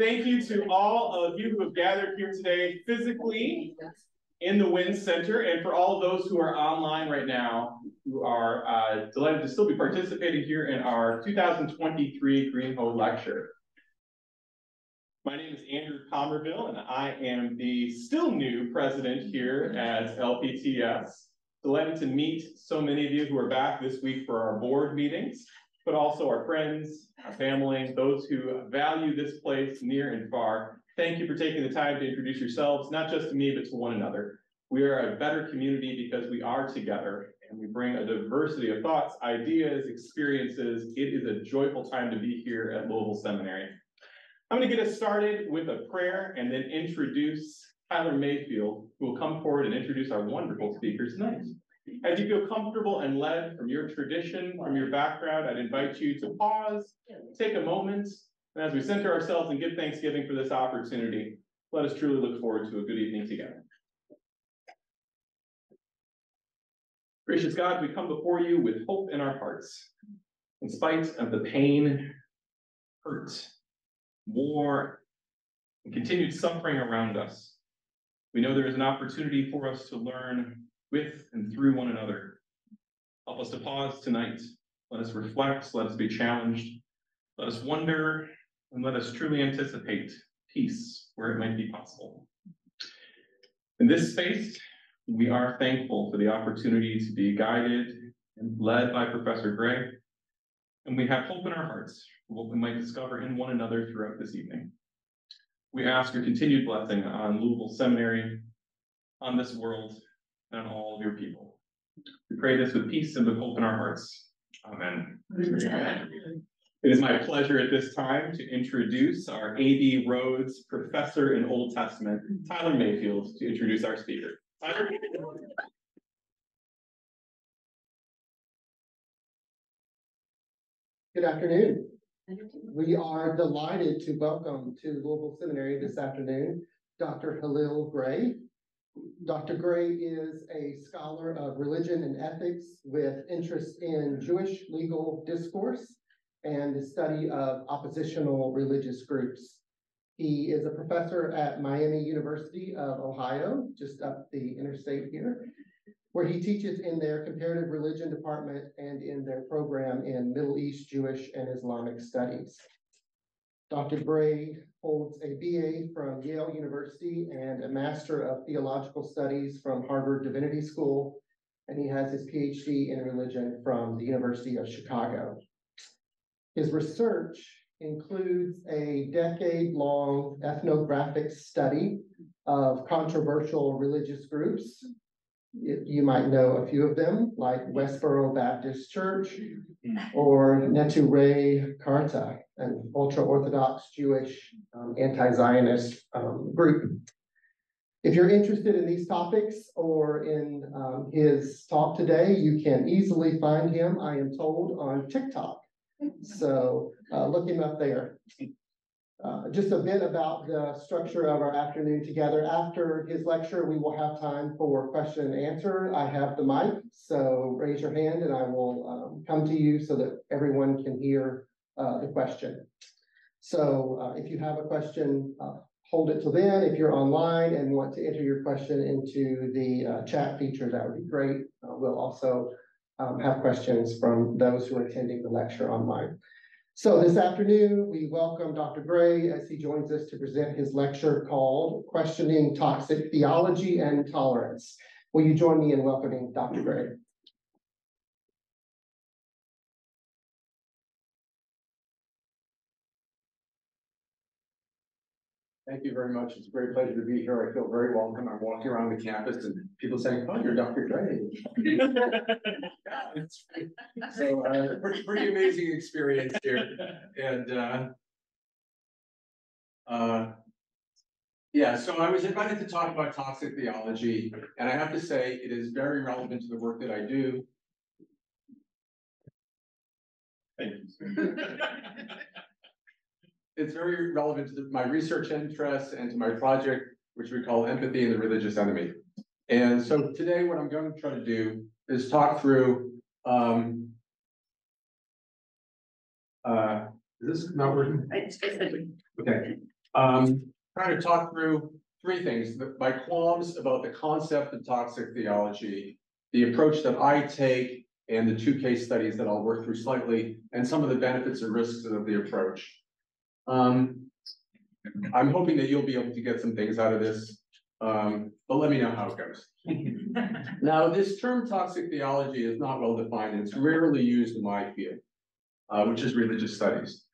thank you to all of you who have gathered here today physically in the Wynn Center, and for all those who are online right now, who are uh, delighted to still be participating here in our 2023 Greenhoe Lecture. My name is Andrew Comerville, and I am the still new president here at LPTS. Delighted to meet so many of you who are back this week for our board meetings, but also our friends, our family, those who value this place near and far. Thank you for taking the time to introduce yourselves, not just to me, but to one another. We are a better community because we are together and we bring a diversity of thoughts, ideas, experiences. It is a joyful time to be here at Louisville Seminary. I'm going to get us started with a prayer and then introduce Tyler Mayfield, who will come forward and introduce our wonderful speakers tonight. As you feel comfortable and led from your tradition, from your background, I'd invite you to pause, take a moment, and as we center ourselves and give thanksgiving for this opportunity, let us truly look forward to a good evening together. Gracious God, we come before you with hope in our hearts. In spite of the pain, hurt, war, and continued suffering around us, we know there is an opportunity for us to learn with and through one another. Help us to pause tonight. Let us reflect. Let us be challenged. Let us wonder and let us truly anticipate peace where it might be possible. In this space, we are thankful for the opportunity to be guided and led by Professor Gray. And we have hope in our hearts for what we might discover in one another throughout this evening. We ask your continued blessing on Louisville Seminary, on this world, and on all of your people. We pray this with peace and with hope in our hearts. Amen. It is my pleasure at this time to introduce our A.B. Rhodes Professor in Old Testament, Tyler Mayfield, to introduce our speaker. Tyler? Good afternoon. We are delighted to welcome to Louisville Seminary this afternoon, Dr. Hillel Gray. Dr. Gray is a scholar of religion and ethics with interest in Jewish legal discourse and the study of oppositional religious groups. He is a professor at Miami University of Ohio, just up the interstate here, where he teaches in their comparative religion department and in their program in Middle East Jewish and Islamic studies. Dr. Gray holds a BA from Yale University and a Master of Theological Studies from Harvard Divinity School, and he has his PhD in religion from the University of Chicago. His research includes a decade-long ethnographic study of controversial religious groups. You, might know a few of them, like Westboro Baptist Church or Neturei Karta, an ultra-Orthodox Jewish um, anti-Zionist um, group. If you're interested in these topics or in um, his talk today, you can easily find him, I am told, on TikTok. So uh, look him up there. Uh, just a bit about the structure of our afternoon together. After his lecture, we will have time for question and answer. I have the mic, so raise your hand and I will um, come to you so that everyone can hear uh, the question. So uh, if you have a question, uh, hold it till then. If you're online and want to enter your question into the uh, chat feature, that would be great. we'll also um, have questions from those who are attending the lecture online. So this afternoon, we welcome Dr. Gray as he joins us to present his lecture called Questioning Toxic Theology and Tolerance. Will you join me in welcoming Dr. Gray? Thank you very much. It's a great pleasure to be here. I feel very welcome. I'm walking around the campus and people saying, oh, you're Dr. Gray. so uh, pretty, pretty amazing experience here. And uh, uh, yeah, so I was invited to talk about toxic theology, and I have to say it is very relevant to the work that I do. Thank you. it's very relevant to my research interests and to my project, which we call Empathy and the Religious Enemy. And so today, what I'm going to try to do is talk through. Um, uh, is this not working? Okay. Um, trying to talk through three things, the- my qualms about the concept of toxic theology, the approach that I take, and the two case studies that I'll work through slightly, and some of the benefits and risks of the approach. Um, I'm hoping that you'll be able to get some things out of this, um, but let me know how it goes. Now, this term toxic theology is not well defined, and it's rarely used in my field, uh, which is religious studies.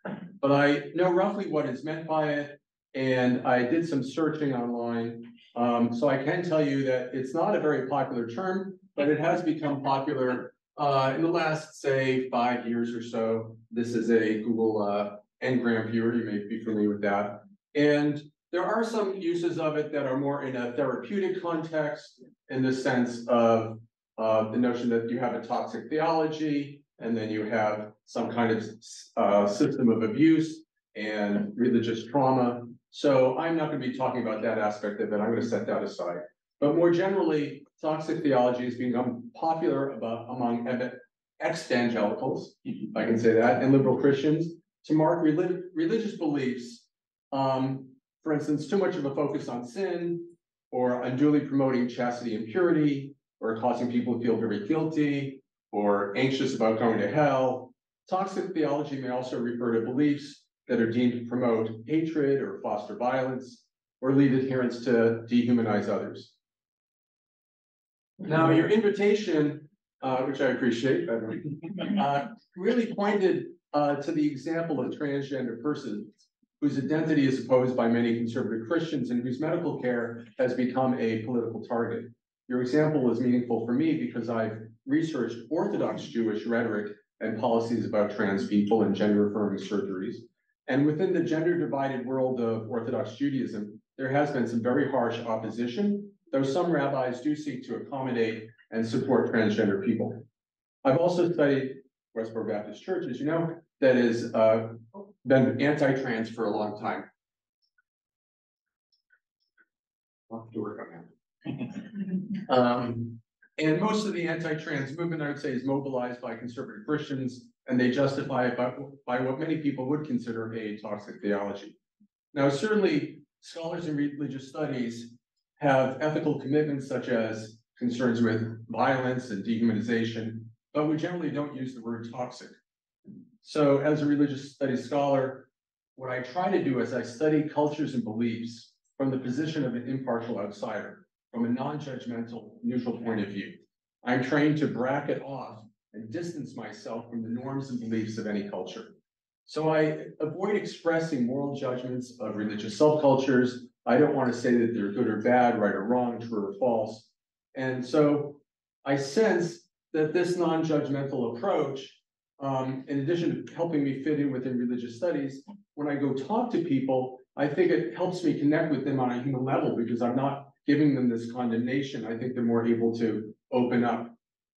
But I know roughly what is meant by it, and I did some searching online. Um, so I can tell you that it's not a very popular term, but it has become popular uh, in the last, say, five years or so. This is a Google uh, Ngram viewer, you may be familiar with that. And there are some uses of it that are more in a therapeutic context, in the sense of uh, the notion that you have a toxic theology, and then you have some kind of uh, system of abuse and religious trauma. So I'm not gonna be talking about that aspect of it, I'm gonna set that aside. But more generally, toxic theology has become popular about among ex-evangelicals, if I can say that, and liberal Christians, to mark relig- religious beliefs. Um, for instance, too much of a focus on sin, or unduly promoting chastity and purity, or causing people to feel very guilty, or anxious about going to hell. Toxic theology may also refer to beliefs that are deemed to promote hatred or foster violence, or lead adherents to dehumanize others. Now, your invitation, uh, which I appreciate, uh, really pointed, uh, to the example of transgender persons whose identity is opposed by many conservative Christians and whose medical care has become a political target. Your example is meaningful for me because I've researched Orthodox Jewish rhetoric and policies about trans people and gender affirming surgeries. And within the gender divided world of Orthodox Judaism, there has been some very harsh opposition, though some rabbis do seek to accommodate and support transgender people. I've also studied Westboro Baptist Church, as you know, that has uh, been anti-trans for a long time. I'll have to work on that. Um, and most of the anti-trans movement, I would say, is mobilized by conservative Christians, and they justify it by, by what many people would consider a toxic theology. Now, certainly, scholars in religious studies have ethical commitments such as concerns with violence and dehumanization, but we generally don't use the word toxic. So as a religious studies scholar, what I try to do is I study cultures and beliefs from the position of an impartial outsider, from a non-judgmental, neutral point of view. I'm trained to bracket off and distance myself from the norms and beliefs of any culture. So I avoid expressing moral judgments of religious subcultures. I don't want to say that they're good or bad, right or wrong, true or false. And so I sense that this non-judgmental approach, um, in addition to helping me fit in within religious studies, when I go talk to people, I think it helps me connect with them on a human level because I'm not giving them this condemnation. I think they're more able to open up.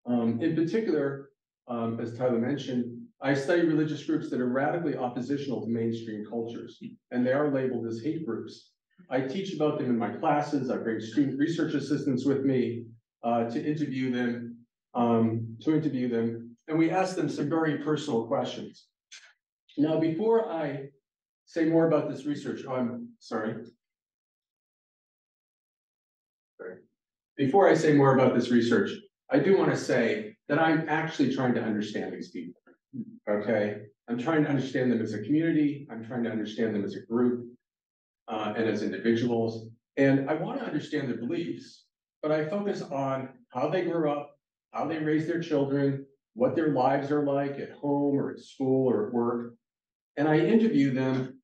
Um, in particular, um, as Tyler mentioned, I study religious groups that are radically oppositional to mainstream cultures, and they are labeled as hate groups. I teach about them in my classes. I bring student research assistants with me uh, to interview them, um, to interview them, and we asked them some very personal questions. Now, before I say more about this research, oh, I'm sorry. Sorry. Before I say more about this research, I do want to say that I'm actually trying to understand these people. Okay, I'm trying to understand them as a community. I'm trying to understand them as a group uh, and as individuals. And I want to understand their beliefs, but I focus on how they grew up, how they raised their children, what their lives are like at home or at school or at work. And I interview them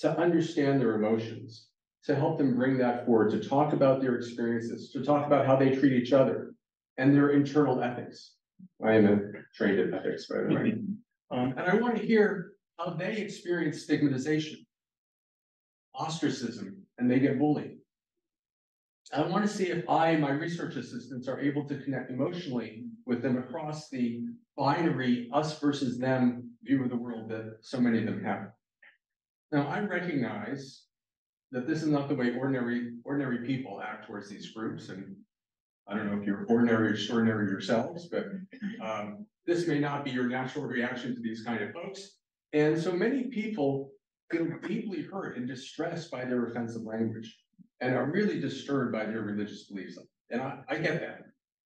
to understand their emotions, to help them bring that forward, to talk about their experiences, to talk about how they treat each other and their internal ethics. I am a trained in ethics, by the way. Um, and I want to hear how they experience stigmatization, ostracism, and they get bullied. I want to see if I and my research assistants are able to connect emotionally with them across the binary us versus them view of the world that so many of them have. Now, I recognize that this is not the way ordinary, ordinary people act towards these groups, and I don't know if you're ordinary or extraordinary yourselves, but um, this may not be your natural reaction to these kind of folks. And so many people feel deeply hurt and distressed by their offensive language and are really disturbed by their religious beliefs. And I, I get that.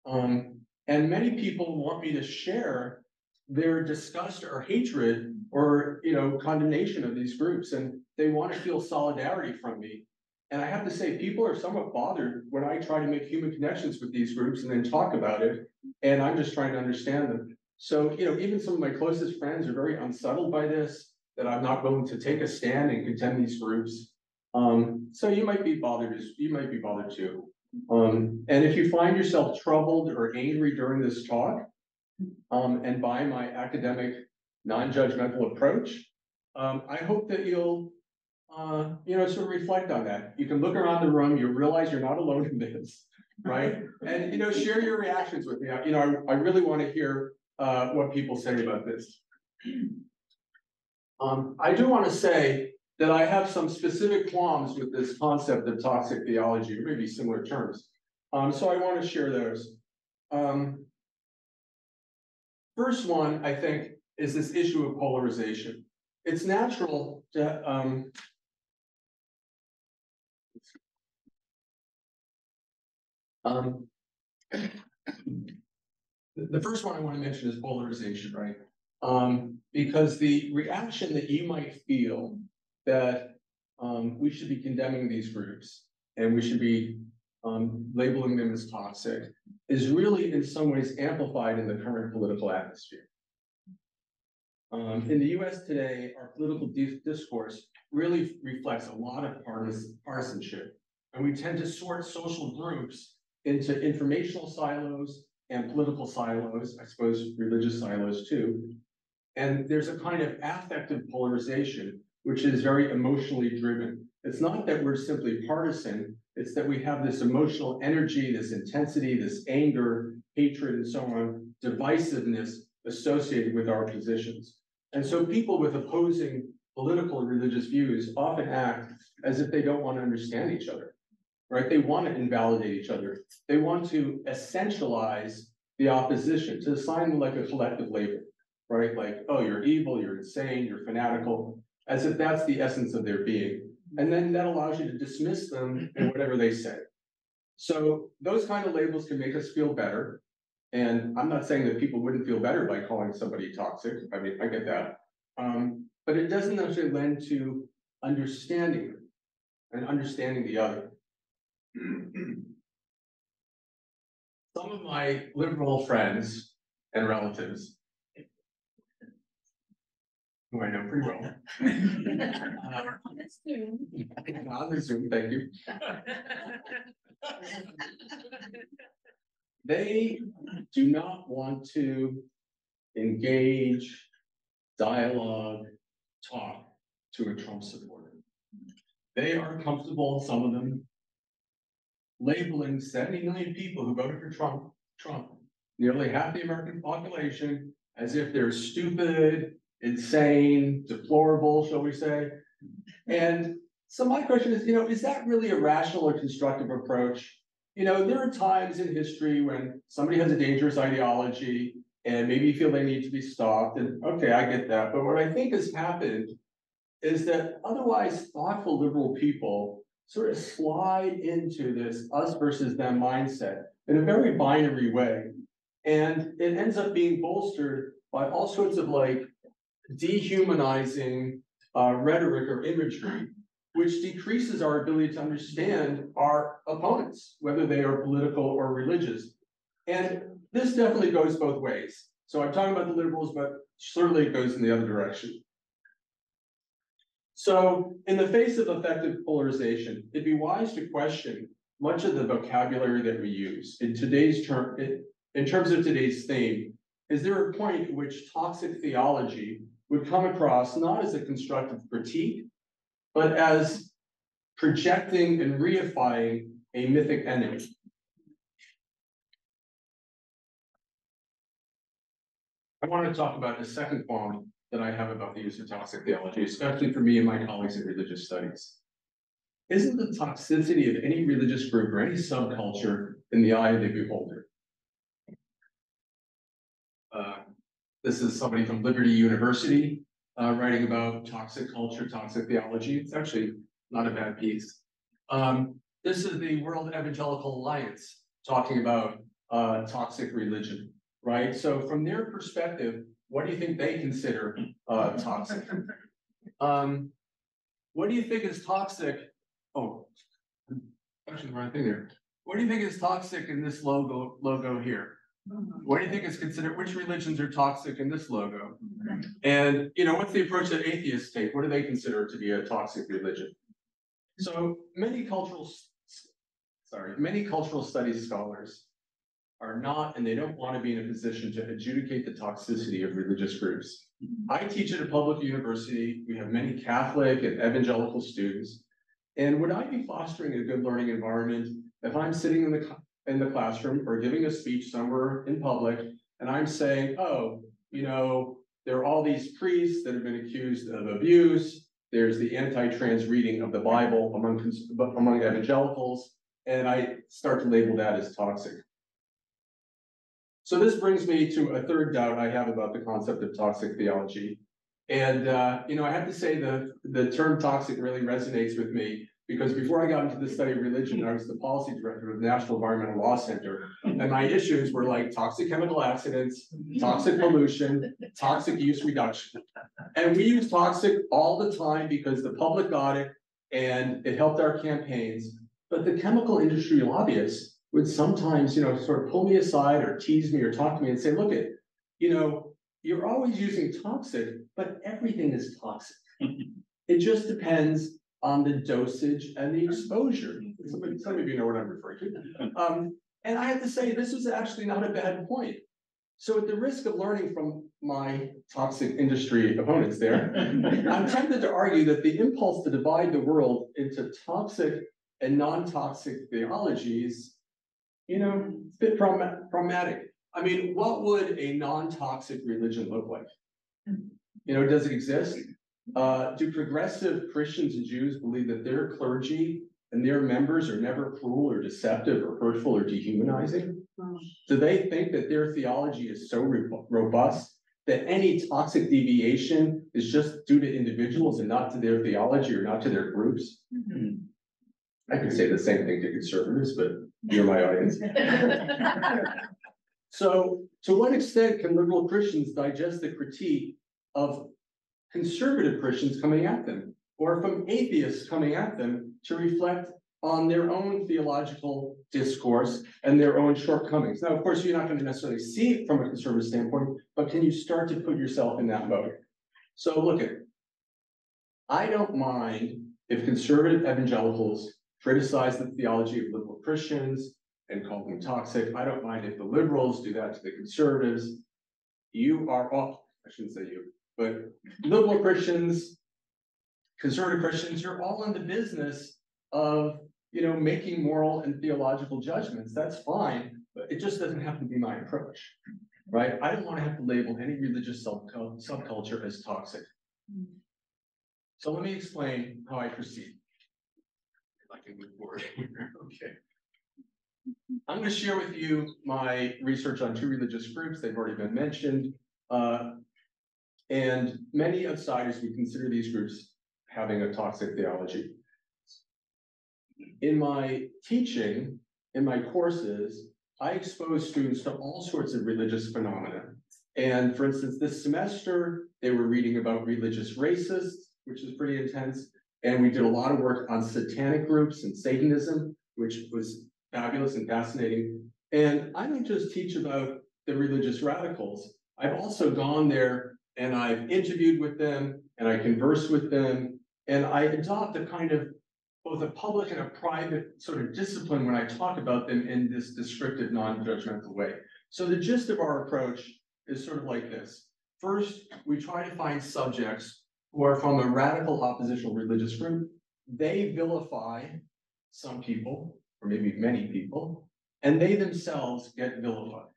Um, and many people want me to share their disgust or hatred or, you know, condemnation of these groups, and they want to feel solidarity from me. And I have to say, people are somewhat bothered when I try to make human connections with these groups and then talk about it, and I'm just trying to understand them. So, you know, even some of my closest friends are very unsettled by this, that I'm not willing to take a stand and condemn these groups. Um, so you might be bothered, you might be bothered too. Um, and if you find yourself troubled or angry during this talk, um, and by my academic, non-judgmental approach, um, I hope that you'll, uh, you know, sort of reflect on that. You can look around the room, you realize you're not alone in this, right? And, you know, share your reactions with me. You know, I, I really want to hear, uh, what people say about this. Um, I do want to say that I have some specific qualms with this concept of toxic theology, or maybe similar terms. Um, so I want to share those. Um, First one, I think, is this issue of polarization. It's natural to, um. Um. The, first one I want to mention is polarization, right? Um, because the reaction that you might feel that, um, we should be condemning these groups and we should be, um, labeling them as toxic is really in some ways amplified in the current political atmosphere. Um, in the US today, our political dis- discourse really reflects a lot of partisan partisanship. And we tend to sort social groups into informational silos and political silos, I suppose religious silos too. And there's a kind of affective polarization, which is very emotionally driven. It's not that we're simply partisan, it's that we have this emotional energy, this intensity, this anger, hatred, and so on, divisiveness associated with our positions. And so people with opposing political and religious views often act as if they don't want to understand each other, right? They want to invalidate each other. They want to essentialize the opposition, to assign like a collective label, right? Like, oh, you're evil, you're insane, you're fanatical, as if that's the essence of their being. And then that allows you to dismiss them and whatever they say. So those kind of labels can make us feel better. And I'm not saying that people wouldn't feel better by calling somebody toxic. I mean, I get that. Um, but it doesn't necessarily lend to understanding and understanding the other. Some of my liberal friends and relatives. Who I know pretty well. uh, On the Zoom, thank you. They do not want to engage, dialogue, talk to a Trump supporter. They are comfortable, some of them, labeling seventy million people who voted for Trump, Trump, nearly half the American population, as if they're stupid, insane, deplorable, shall we say? And so my question is, you know, is that really a rational or constructive approach? You know, there are times in history when somebody has a dangerous ideology and maybe you feel they need to be stopped, and okay, I get that. But what I think has happened is that otherwise thoughtful liberal people sort of slide into this us versus them mindset in a very binary way. And it ends up being bolstered by all sorts of like dehumanizing uh, rhetoric or imagery, which decreases our ability to understand our opponents, whether they are political or religious. And this definitely goes both ways. So I'm talking about the liberals, but certainly it goes in the other direction. So in the face of affective polarization, it'd be wise to question much of the vocabulary that we use in today's term, in, terms of today's theme. Is there a point at which toxic theology would come across not as a constructive critique, but as projecting and reifying a mythic enemy? I want to talk about the second qualm that I have about the use of toxic theology, especially for me and my colleagues in religious studies. Isn't the toxicity of any religious group or any subculture in the eye of the beholder? Uh, this is somebody from Liberty University. uh, writing about toxic culture, toxic theology. It's actually not a bad piece. Um, this is the World Evangelical Alliance talking about, uh, toxic religion, right? So from their perspective, what do you think they consider, uh, toxic? Um, what do you think is toxic? Oh, actually, the wrong thing there. What do you think is toxic in this logo, logo here? Mm-hmm. What do you think is considered, which religions are toxic in this logo? Mm-hmm. And, you know, what's the approach that atheists take? What do they consider to be a toxic religion? So many cultural, sorry, many cultural studies scholars are not, and they don't want to be in a position to adjudicate the toxicity of religious groups. Mm-hmm. I teach at a public university. We have many Catholic and evangelical students. And would I be fostering a good learning environment if I'm sitting in the, in the classroom or giving a speech somewhere in public and I'm saying, oh, you know, there are all these priests that have been accused of abuse. There's the anti-trans reading of the Bible among, among evangelicals, and I start to label that as toxic. So this brings me to a third doubt I have about the concept of toxic theology. And, uh, you know, I have to say the, the term toxic really resonates with me because before I got into the study of religion, I was the policy director of the National Environmental Law Center. And my issues were like toxic chemical accidents, toxic pollution, toxic use reduction. And we use toxic all the time because the public got it and it helped our campaigns. But the chemical industry lobbyists would sometimes, you know, sort of pull me aside or tease me or talk to me and say, look at, you know, you're always using toxic, but everything is toxic. It just depends on the dosage and the exposure. Some of- some of you know what I'm referring to. Um, and I have to say, this is actually not a bad point. So at the risk of learning from my toxic industry opponents there, I'm tempted to argue that the impulse to divide the world into toxic and non-toxic theologies, you know, it's a bit problematic. I mean, what would a non-toxic religion look like? You know, does it exist? Uh, do progressive Christians and Jews believe that their clergy and their members are never cruel or deceptive or hurtful or dehumanizing? Do they think that their theology is so robust that any toxic deviation is just due to individuals and not to their theology or not to their groups? I could say the same thing to conservatives, but you're my audience. So to what extent can liberal Christians digest the critique of conservative Christians coming at them? Or from atheists coming at them to reflect on their own theological discourse and their own shortcomings? Now, of course, you're not going to necessarily see it from a conservative standpoint, but can you start to put yourself in that mode? So look at. I don't mind if conservative evangelicals criticize the theology of liberal Christians and call them toxic. I don't mind if the liberals do that to the conservatives. You are all, I shouldn't say you, but liberal Christians, conservative Christians, you're all in the business of, you know, making moral and theological judgments. That's fine, but it just doesn't have to be my approach. Right? I don't want to have to label any religious subcul- subculture as toxic. So let me explain how I proceed. If I can move forward okay. I'm gonna share with you my research on two religious groups, they've already been mentioned. Uh, and many outsiders would consider these groups having a toxic theology. In my teaching, in my courses, I expose students to all sorts of religious phenomena. And for instance, this semester, they were reading about religious racists, which is pretty intense. And we did a lot of work on satanic groups and Satanism, which was fabulous and fascinating. And I don't just teach about the religious radicals. I've also gone there and I've interviewed with them and I converse with them. And I adopt a kind of both a public and a private sort of discipline when I talk about them in this descriptive, non-judgmental way. So the gist of our approach is sort of like this. First, we try to find subjects who are from a radical oppositional religious group. They vilify some people, or maybe many people, and they themselves get vilified.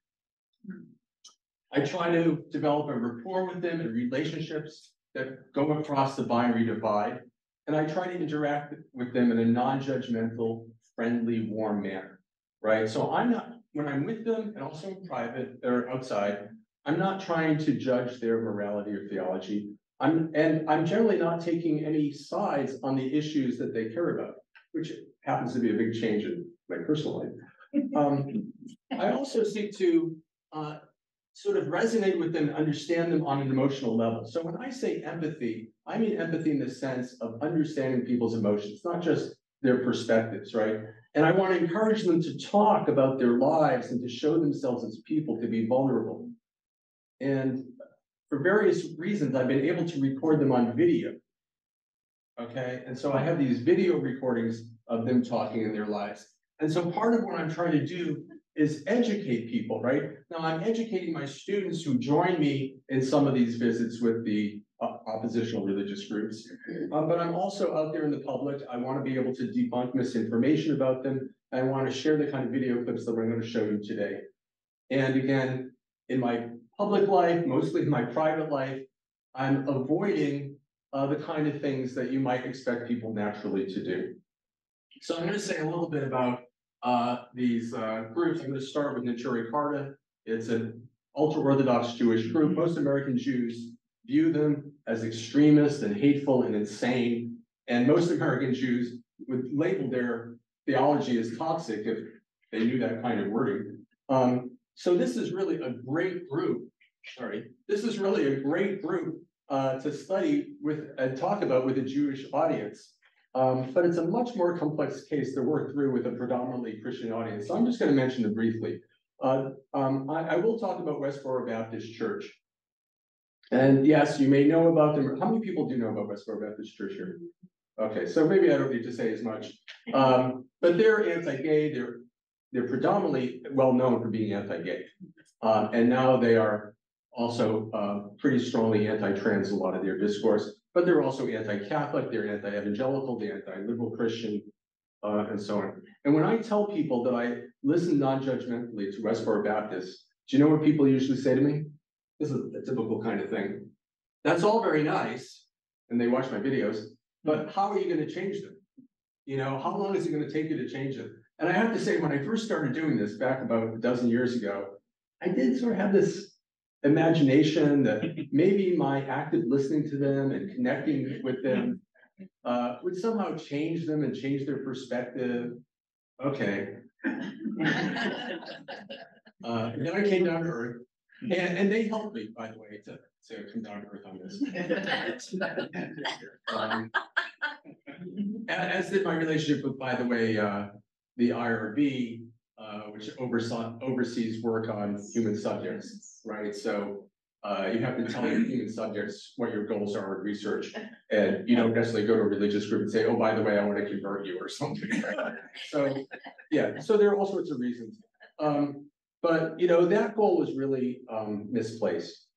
I try to develop a rapport with them and relationships that go across the binary divide. And I try to interact with them in a non-judgmental, friendly, warm manner, right? So I'm not, when I'm with them and also in private or outside, I'm not trying to judge their morality or theology. I'm, and I'm generally not taking any sides on the issues that they care about, which happens to be a big change in my personal life. Um, I also seek to, uh, sort of resonate with them, understand them on an emotional level. So when I say empathy, I mean empathy in the sense of understanding people's emotions, not just their perspectives, right? And I want to encourage them to talk about their lives and to show themselves as people, to be vulnerable. And for various reasons, I've been able to record them on video. Okay, and so I have these video recordings of them talking in their lives. And so part of what I'm trying to do is educate people, right? Now, I'm educating my students who join me in some of these visits with the uh, oppositional religious groups. Um, but I'm also out there in the public. I want to be able to debunk misinformation about them. I want to share the kind of video clips that I'm going to show you today. And again, in my public life, mostly in my private life, I'm avoiding uh, the kind of things that you might expect people naturally to do. So I'm going to say a little bit about uh, these uh, groups. I'm going to start with Neturei Karta. It's an ultra-Orthodox Jewish group. Most American Jews view them as extremist and hateful and insane. And most American Jews would label their theology as toxic if they knew that kind of wording. Um, so this is really a great group. Sorry, this is really a great group uh, to study with and talk about with a Jewish audience. Um, but it's a much more complex case to work through with a predominantly Christian audience. So I'm just going to mention it briefly. Uh, um, I, I, will talk about Westboro Baptist Church. And yes, you may know about them. How many people do know about Westboro Baptist Church here? Okay, so maybe I don't need to say as much. Um, but they're anti-gay. They're they're predominantly well known for being anti-gay, uh, and now they are also uh, pretty strongly anti-trans. A lot of their discourse but they're also anti-Catholic, they're anti-evangelical, they're anti-liberal Christian, uh, and so on. And when I tell people that I listen non-judgmentally to Westboro Baptists, do you know what people usually say to me? This is a typical kind of thing. That's all very nice, and they watch my videos, but how are you going to change them? You know, how long is it going to take you to change them? And I have to say, when I first started doing this back about a dozen years ago, I did sort of have this imagination that maybe my active listening to them and connecting with them uh, would somehow change them and change their perspective. Okay. Uh, then I came down to earth and, and they helped me, by the way, to, to come down to earth on this. Um, as did my relationship with, by the way, uh, the IRB, uh, which oversaw, oversees work on human subjects, right? So uh, you have to tell your human subjects what your goals are in research. And you don't necessarily go to a religious group and say, oh, by the way, I want to convert you or something. So, yeah, so there are all sorts of reasons. Um, but, you know, that goal was really um, misplaced.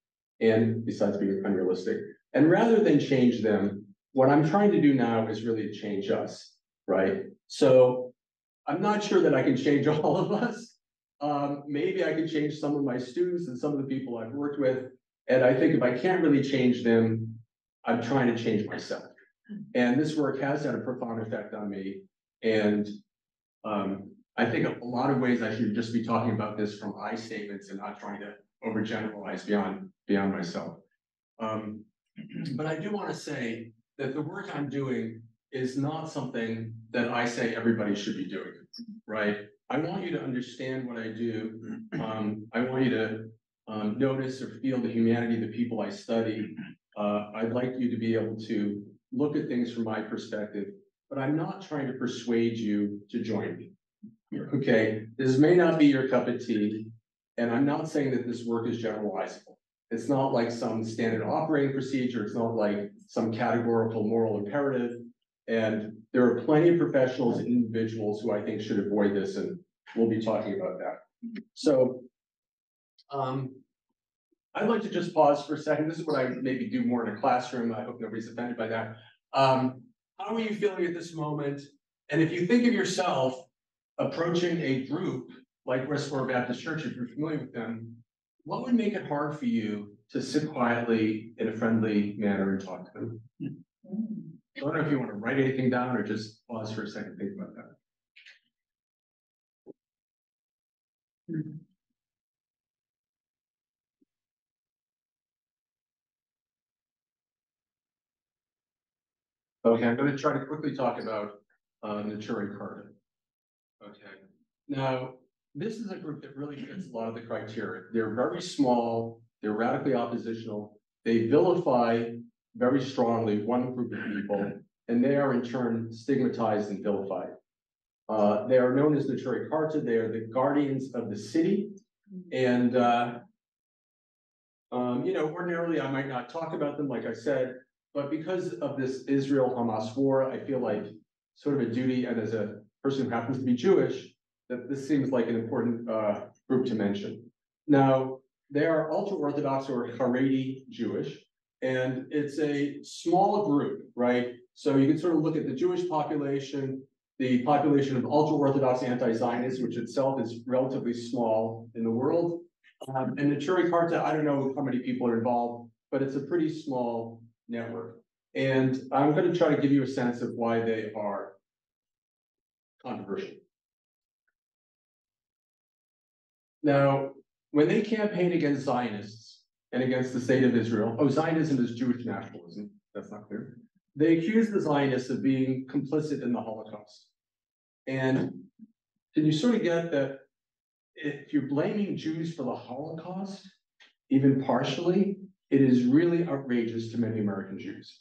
And besides being unrealistic, and rather than change them, what I'm trying to do now is really change us, right? So I'm not sure that I can change all of us. Um, maybe I can change some of my students and some of the people I've worked with. And I think if I can't really change them, I'm trying to change myself. And this work has had a profound effect on me. And um, I think a lot of ways I should just be talking about this from I statements and not trying to overgeneralize beyond beyond myself. Um, but I do want to say that the work I'm doing is not something that I say everybody should be doing, right? I want you to understand what I do. Um, I want you to um, notice or feel the humanity of the people I study. Uh, I'd like you to be able to look at things from my perspective, but I'm not trying to persuade you to join me. Okay, this may not be your cup of tea, and I'm not saying that this work is generalizable. It's not like some standard operating procedure. It's not like some categorical moral imperative. And there are plenty of professionals and individuals who I think should avoid this, and we'll be talking about that. So um, I'd like to just pause for a second. This is what I maybe do more in a classroom. I hope nobody's offended by that. Um, how are you feeling at this moment? And if you think of yourself approaching a group like Westboro Baptist Church, if you're familiar with them, what would make it hard for you to sit quietly in a friendly manner and talk to them? I don't know if you want to write anything down or just pause for a second, think about that. Okay, I'm gonna try to quickly talk about, uh, Neturei Karta. Okay, now, this is a group that really fits a lot of the criteria. They're very small, they're radically oppositional. They vilify very strongly one group of people, and they are in turn stigmatized and vilified. Uh, they are known as the Neturei Karta, they are the guardians of the city, and, uh, um, you know, ordinarily I might not talk about them, like I said, but because of this Israel Hamas war, I feel like sort of a duty, and as a person who happens to be Jewish, that this seems like an important uh group to mention. Now, they are ultra Orthodox or Haredi Jewish, and it's a small group, right? So you can sort of look at the Jewish population, the population of ultra Orthodox anti-Zionists, which itself is relatively small in the world. Um, and Neturei Karta, I don't know how many people are involved, but it's a pretty small network. And I'm gonna try to give you a sense of why they are controversial. Now, when they campaign against Zionists and against the state of Israel, oh, Zionism is Jewish nationalism, that's not clear. They accuse the Zionists of being complicit in the Holocaust. And can you sort of get that if you're blaming Jews for the Holocaust, even partially, it is really outrageous to many American Jews.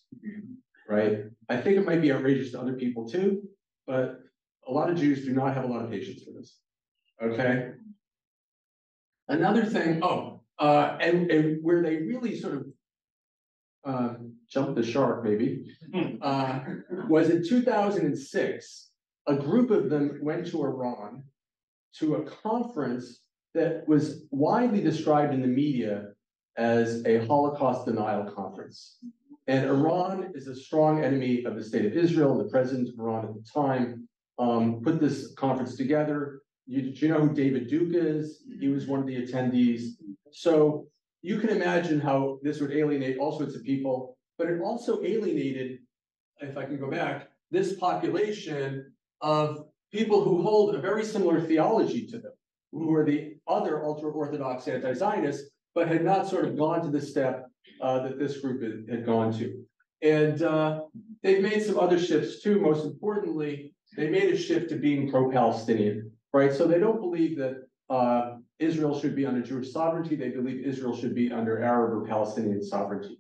Right? I think it might be outrageous to other people too, but a lot of Jews do not have a lot of patience for this. Okay? Another thing, oh, uh, and, and where they really sort of uh, jumped the shark, maybe, uh, was in two thousand and six. A group of them went to Iran to a conference that was widely described in the media as a Holocaust denial conference. And Iran is a strong enemy of the state of Israel. The president of Iran at the time um, put this conference together. You, do you know who David Duke is? He was one of the attendees. So you can imagine how this would alienate all sorts of people, but it also alienated, if I can go back, this population of people who hold a very similar theology to them, who are the other ultra-Orthodox anti-Zionists, but had not sort of gone to the step uh, that this group had, had gone to. And uh, they've made some other shifts too. Most importantly, they made a shift to being pro-Palestinian, right? So they don't believe that uh, Israel should be under Jewish sovereignty. They believe Israel should be under Arab or Palestinian sovereignty.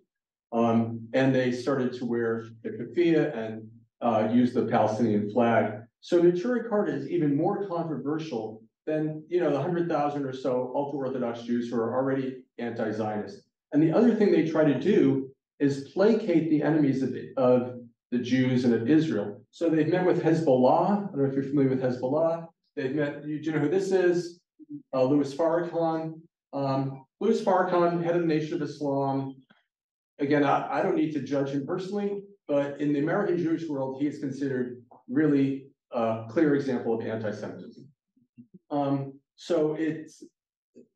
Um, and they started to wear the keffiyeh and uh, use the Palestinian flag. So Neturei Karta is even more controversial than you know the hundred thousand or so ultra-Orthodox Jews who are already anti-Zionist. And the other thing they try to do is placate the enemies of, of the Jews and of Israel. So they've met with Hezbollah. I don't know if you're familiar with Hezbollah. They've met, you, do you know who this is? Uh, Louis Farrakhan. Um, Louis Farrakhan, head of the Nation of Islam. Again, I, I don't need to judge him personally, but in the American Jewish world, he is considered really a clear example of anti-Semitism. Um, so it's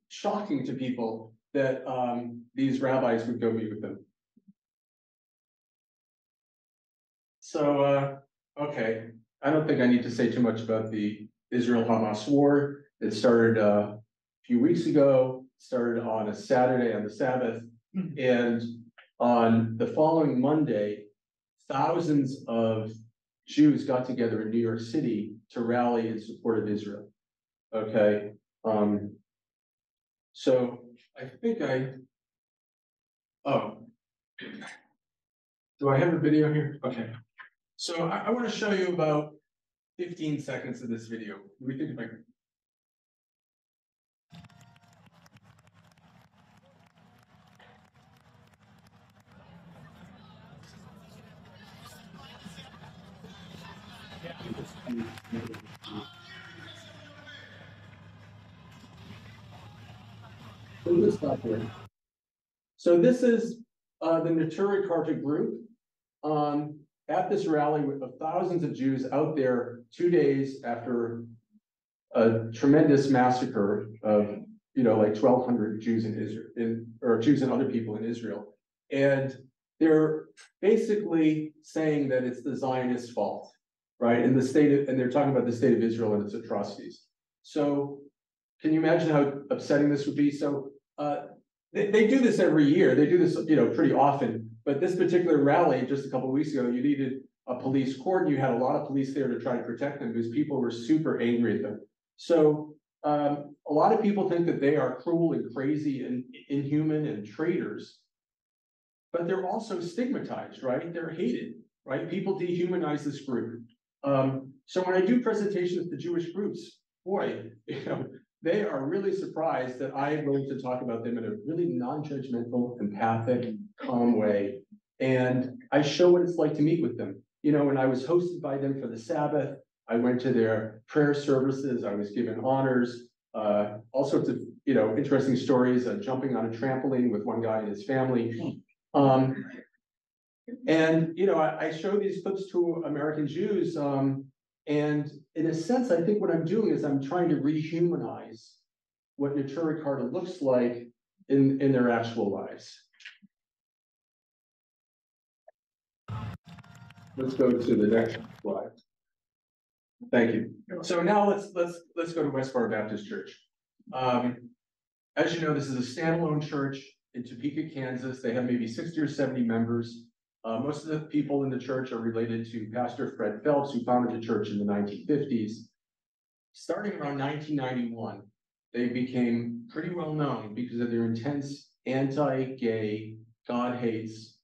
shocking to people that um, these rabbis would go meet with them. So, uh, okay, I don't think I need to say too much about the Israel-Hamas war. It started uh, a few weeks ago, started on a Saturday on the Sabbath, and on the following Monday, thousands of Jews got together in New York City to rally in support of Israel. Okay, um, so I think I, oh. Do I have a video here? Okay. So I, I want to show you about fifteen seconds of this video. We think if I So this is uh, the Neturei Karta group. Um, at this rally of thousands of Jews out there two days after a tremendous massacre of, you know, like twelve hundred Jews in Israel, in, or Jews and other people in Israel. And they're basically saying that it's the Zionist fault, right? And the state, of- and they're talking about the state of Israel and its atrocities. So can you imagine how upsetting this would be? So uh, they, they do this every year. They do this, you know, pretty often. But this particular rally, just a couple of weeks ago, you needed a police cordon. You had a lot of police there to try to protect them because people were super angry at them. So um, a lot of people think that they are cruel and crazy and inhuman and traitors. But they're also stigmatized, right? They're hated, right? People dehumanize this group. Um, so when I do presentations to Jewish groups, boy, you know, they are really surprised that I am willing to talk about them in a really non-judgmental, empathic, calm way. And I show what it's like to meet with them. You know, when I was hosted by them for the Sabbath, I went to their prayer services, I was given honors, uh, all sorts of, you know, interesting stories, uh, jumping on a trampoline with one guy and his family. Um, and, you know, I, I show these clips to American Jews, um, and in a sense, I think what I'm doing is I'm trying to rehumanize what Neturei Karta looks like in, in their actual lives. Let's go to the next slide. Thank you. So now let's, let's, let's go to Westboro Baptist Church. Um, as you know, this is a standalone church in Topeka, Kansas. They have maybe sixty or seventy members. Uh, most of the people in the church are related to Pastor Fred Phelps, who founded the church in the nineteen fifties. Starting around nineteen ninety-one, they became pretty well known because of their intense anti-gay, God hates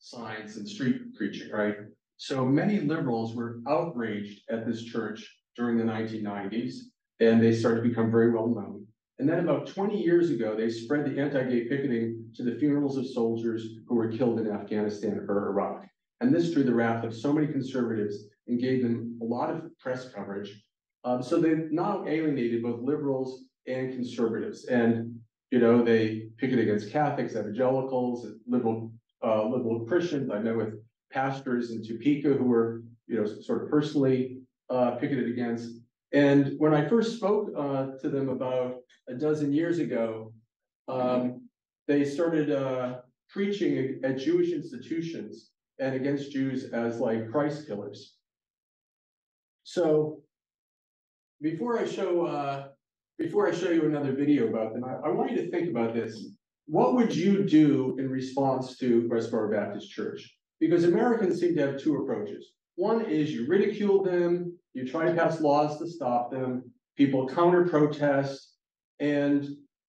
signs and street preaching, right? So many liberals were outraged at this church during the nineteen nineties, and they started to become very well known. And then about twenty years ago, they spread the anti-gay picketing to the funerals of soldiers who were killed in Afghanistan or Iraq. And this drew the wrath of so many conservatives and gave them a lot of press coverage. Um, so they now alienated both liberals and conservatives. And, you know, they picket against Catholics, evangelicals, liberal, uh, liberal Christians. I know with pastors in Topeka who were, you know, sort of personally uh, picketed against. And when I first spoke uh, to them about a dozen years ago, um, they started uh, preaching at Jewish institutions and against Jews as like Christ killers. So before I show uh, before I show you another video about them, I, I want you to think about this. What would you do in response to Westboro Baptist Church? Because Americans seem to have two approaches. One is you ridicule them, you try to pass laws to stop them, people counter protest, and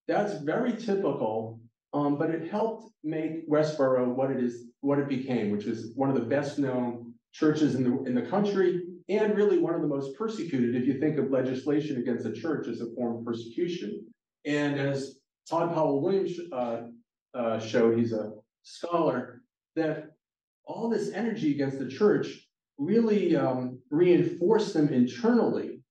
that's very typical. Um, but it helped make Westboro what it is, what it became, which is one of the best known churches in the in the country, and really one of the most persecuted. If you think of legislation against the church as a form of persecution, and as Todd Powell Williams uh, uh, showed, he's a scholar that all this energy against the church really um, reinforced them internally,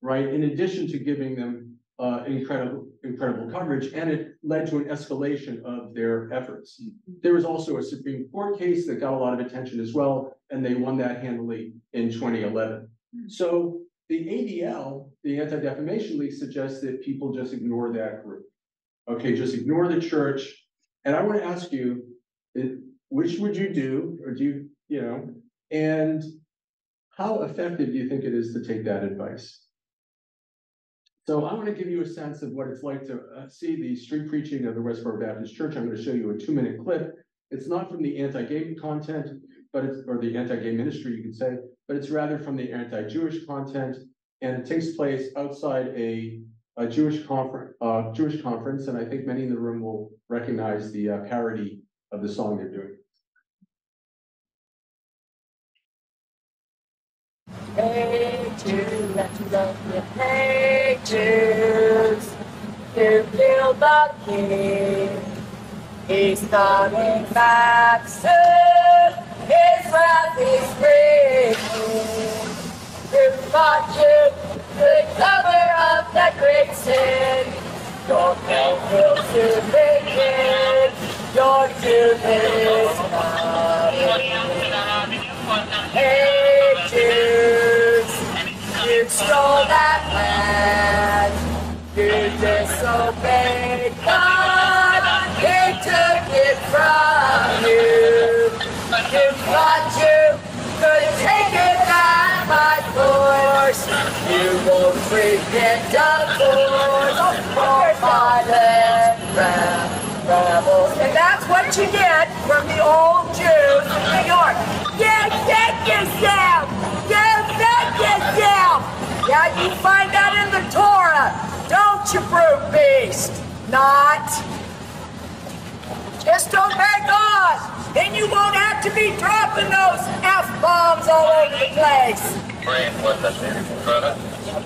right? In addition to giving them uh, incredible, incredible coverage, and it led to an escalation of their efforts. Mm-hmm. There was also a Supreme Court case that got a lot of attention as well, and they won that handily in 2011. Mm-hmm. So the ADL, the Anti-Defamation League, suggests that people just ignore that group. Okay, just ignore the church. And I want to ask you, eh, which would you do, or do you, you know, and how effective do you think it is to take that advice? So I want to give you a sense of what it's like to uh, see the street preaching of the Westboro Baptist Church. I'm going to show you a two minute clip. It's not from the anti-gay content, but it's, or the anti-gay ministry, you could say, but it's rather from the anti-Jewish content. And it takes place outside a, a Jewish conference, uh, Jewish conference. And I think many in the room will recognize the uh, parody of the song they're doing. Hey Jude, let you love you. Hey Jude, to kill the king. He's coming back soon. His wrath is breaking. Got you, the cover of that great sin. Your hell will soon begin. Your doom is coming. Hey you stole that land. You disobeyed God. He took it from you. You thought you could take it back by force. You won't forget divorce or violent rebels. And that's what you get from the old Jews in New York. Yeah, yeah, yourself! You! Yeah, you find that in the Torah, don't you, brute beast? Not. Just obey God. Then you won't have to be dropping those F bombs all over the place.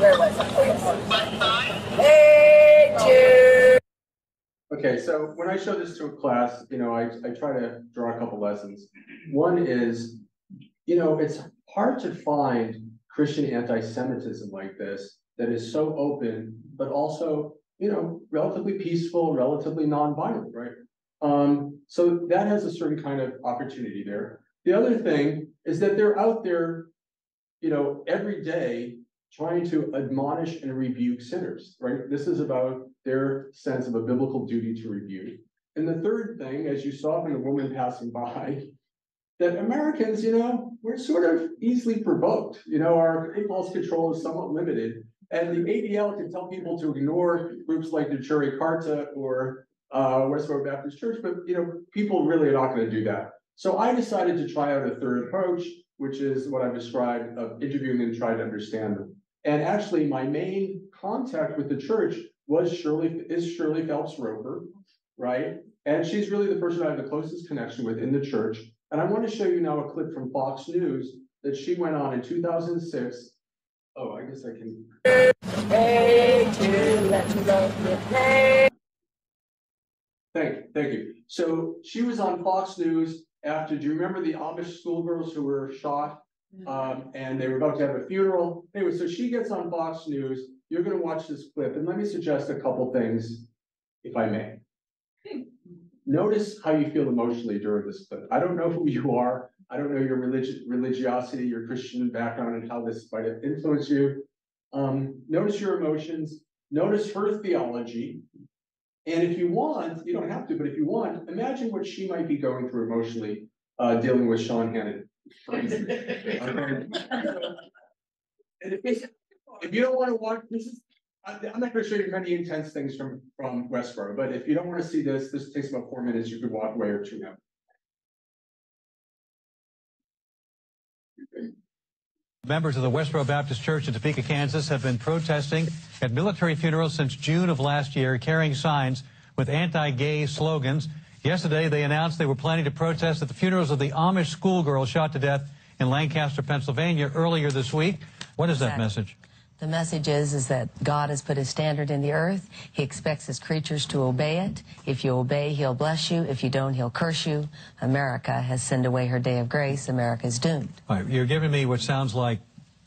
Where was it? Hey, Jude. Okay, so when I show this to a class, you know, I, I try to draw a couple lessons. One is, you know, it's hard to find Christian anti-Semitism like this that is so open, but also, you know, relatively peaceful, relatively nonviolent, right? Um, so that has a certain kind of opportunity there. The other thing is that they're out there, you know, every day trying to admonish and rebuke sinners, right? This is about their sense of a biblical duty to rebuke. And the third thing, as you saw from the woman passing by, that Americans, you know, we're sort of easily provoked. You know, our impulse control is somewhat limited. And the ADL can tell people to ignore groups like the Neturei Karta or uh, Westboro Baptist Church, but you know, people really are not going to do that. So I decided to try out a third approach, which is what I've described of interviewing and trying to understand them. And actually, my main contact with the church was Shirley, is Shirley Phelps Roper, right? And she's really the person I have the closest connection with in the church. And I want to show you now a clip from Fox News that she went on in two thousand six. Oh, I guess I can. Hey, Jude, let you. Hey. Thank, thank you. So she was on Fox News after, do you remember the Amish schoolgirls who were shot? Um, and they were about to have a funeral. Anyway, so she gets on Fox News. You're gonna watch this clip and let me suggest a couple things, if I may. Notice how you feel emotionally during this clip. I don't know who you are. I don't know your religiosity, your Christian background and how this might have influenced you. Um, notice your emotions, notice her theology. And if you want, you don't have to, but if you want, imagine what she might be going through emotionally, uh, dealing with Sean Hannity. Okay? And if, if you don't wanna watch, this is, I, I'm not gonna show you many intense things from, from Westboro, but if you don't wanna see this, this takes about four minutes, you could walk away or two now. Members of the Westboro Baptist Church in Topeka, Kansas have been protesting at military funerals since June of last year, carrying signs with anti-gay slogans. Yesterday, they announced they were planning to protest at the funerals of the Amish schoolgirl shot to death in Lancaster, Pennsylvania earlier this week. What is that message? The message is, is that God has put his standard in the earth. He expects his creatures to obey it. If you obey, he'll bless you. If you don't, he'll curse you. America has sent away her day of grace. America is doomed. All right, you're giving me what sounds like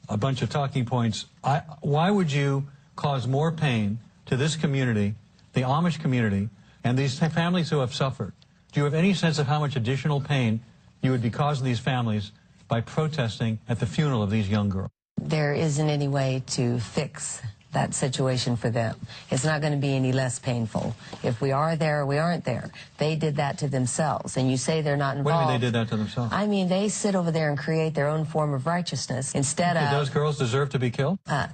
a bunch of talking points. I, why would you cause more pain to this community, the Amish community, and these families who have suffered? Do you have any sense of how much additional pain you would be causing these families by protesting at the funeral of these young girls? There isn't any way to fix that situation for them. It's not going to be any less painful. If we are there or we aren't there, they did that to themselves. And you say they're not What do you involved. mean they did that to themselves? I mean, they sit over there and create their own form of righteousness instead Did of. those girls deserve to be killed? Uh,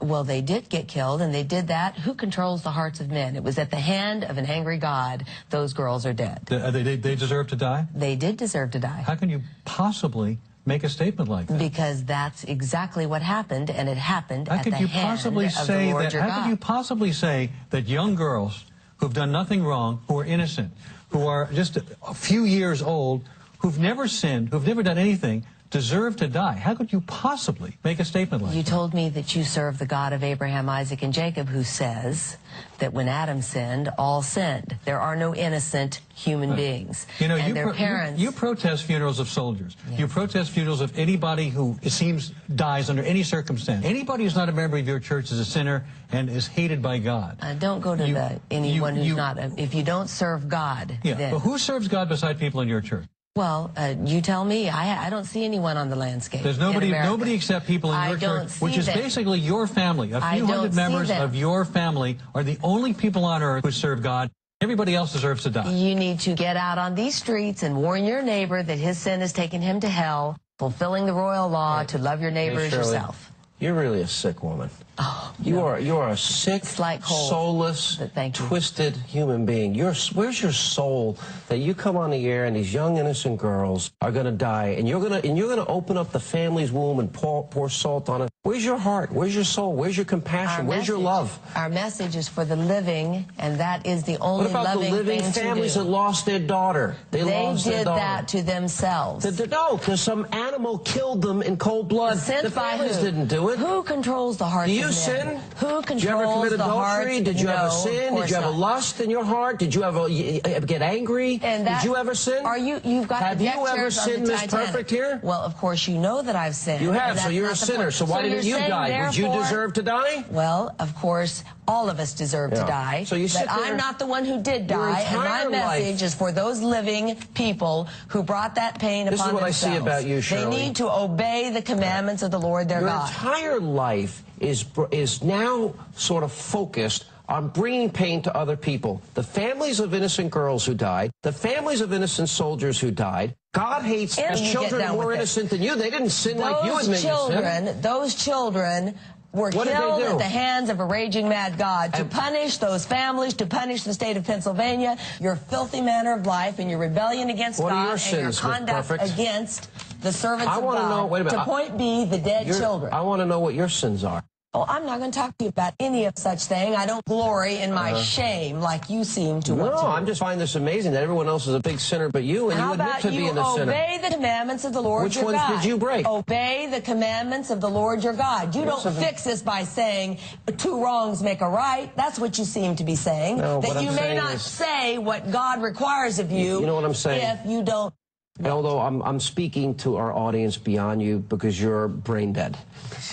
well, they did get killed, and they did that. Who controls the hearts of men? It was at the hand of an angry God. Those girls are dead. They, uh, they, they deserve to die? They did deserve to die How can you possibly make a statement like that? because that's exactly what happened, and it happened How at could the you hand possibly of say the Lord that? your How God. could you possibly say that young girls who've done nothing wrong, who are innocent, who are just a, a few years old, who've never sinned, who've never done anything, deserve to die? How could you possibly make a statement like You that? You told me that you serve the God of Abraham, Isaac, and Jacob, who says that when Adam sinned, all sinned. There are no innocent human beings. You know, and you, their pro- you- parents. you protest funerals of soldiers. You protest funerals of anybody who it seems dies under any circumstance. Anybody who's not a member of your church is a sinner and is hated by God. uh, don't go to You- the, anyone you- who's not. A, if you don't serve God, Yeah, then but who serves God beside people in your church? Well, uh, you tell me. I, I don't see anyone on the landscape. There's nobody, nobody except people in your church, which is them. basically your family. A few hundred members of your family are the only people on earth who serve God. Everybody else deserves to die. You need to get out on these streets and warn your neighbor that his sin has taken him to hell, fulfilling the royal law to love your neighbor Hey, as yourself. You're really a sick woman. Oh, You no. are you are a sick, like soulless, thank twisted human being. You're, where's your soul that you come on the air and these young innocent girls are going to die and you're going to and you're going to open up the family's womb and pour, pour salt on it. Where's your heart? Where's your soul? Where's your compassion? Our Where's your love? Our message is for the living, and that is the only What about the living families that lost their daughter? They, They lost their did daughter. that to themselves. Th- th- No, because some animal killed them in cold blood. Sent the families didn't do Who controls the hearts Do you sin? Who controls Did you ever commit adultery? Did you no, ever sin? Did you ever not. lust in your heart? Did you ever get angry? And that, Did you ever sin? Are you? You've got Have you ever sinned, Miss Perfect here? Well, of course you know that I've sinned. You have, so you're a sinner. So why you're didn't you die? Would you deserve to die? Well, of course, all of us deserve Yeah. to die. So you sit but there- I'm not the one who did die, and my message life- is for those living people who brought that pain This is upon what I see about you, Shirley. They need to obey the commandments of the Lord their Your God. entire life is is now sort of focused on bringing pain to other people. The families of innocent girls who died, the families of innocent soldiers who died. God hates And his you get children down more with it. innocent than you. They didn't sin like you those admit you children, those children were What killed at the hands of a raging mad God to punish those families, to punish the state of Pennsylvania, your filthy manner of life and your rebellion against What God your and your conduct against the servants I of God. know- wait a minute, to point B, the dead children. I want to know what your sins are. Oh, I'm not going to talk to you about any of such thing. I don't glory in my uh-huh. shame like you seem to. No, to. I'm just finding this amazing that everyone else is a big sinner but you, and How you admit to you being a sinner. obey the commandments of the Lord Which your ones God? did you break? Obey the commandments of the Lord your God. You don't fix this by saying two wrongs make a right. That's what you seem to be saying. No, that you I'm may not say what God requires of you. You know what I'm saying? If you don't. And although I'm, I'm speaking to our audience beyond you because you're brain dead.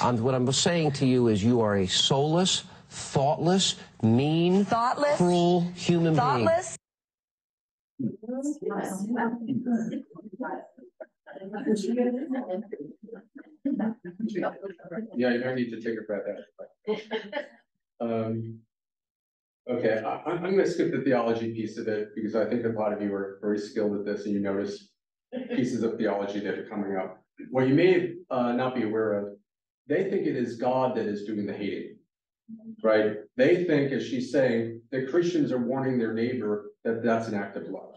Um, what I'm saying to you is you are a soulless, thoughtless, mean, Thoughtless? cruel human being. Thoughtless? Yeah, you might need to take a breath out. Um, okay, I, I'm, I'm gonna skip the theology piece of it because I think a lot of you are very skilled at this and you notice pieces of theology that are coming up. What you may uh, not be aware of, they think it is God that is doing the hating. Right? They think, as she's saying, that Christians are warning their neighbor that that's an act of love.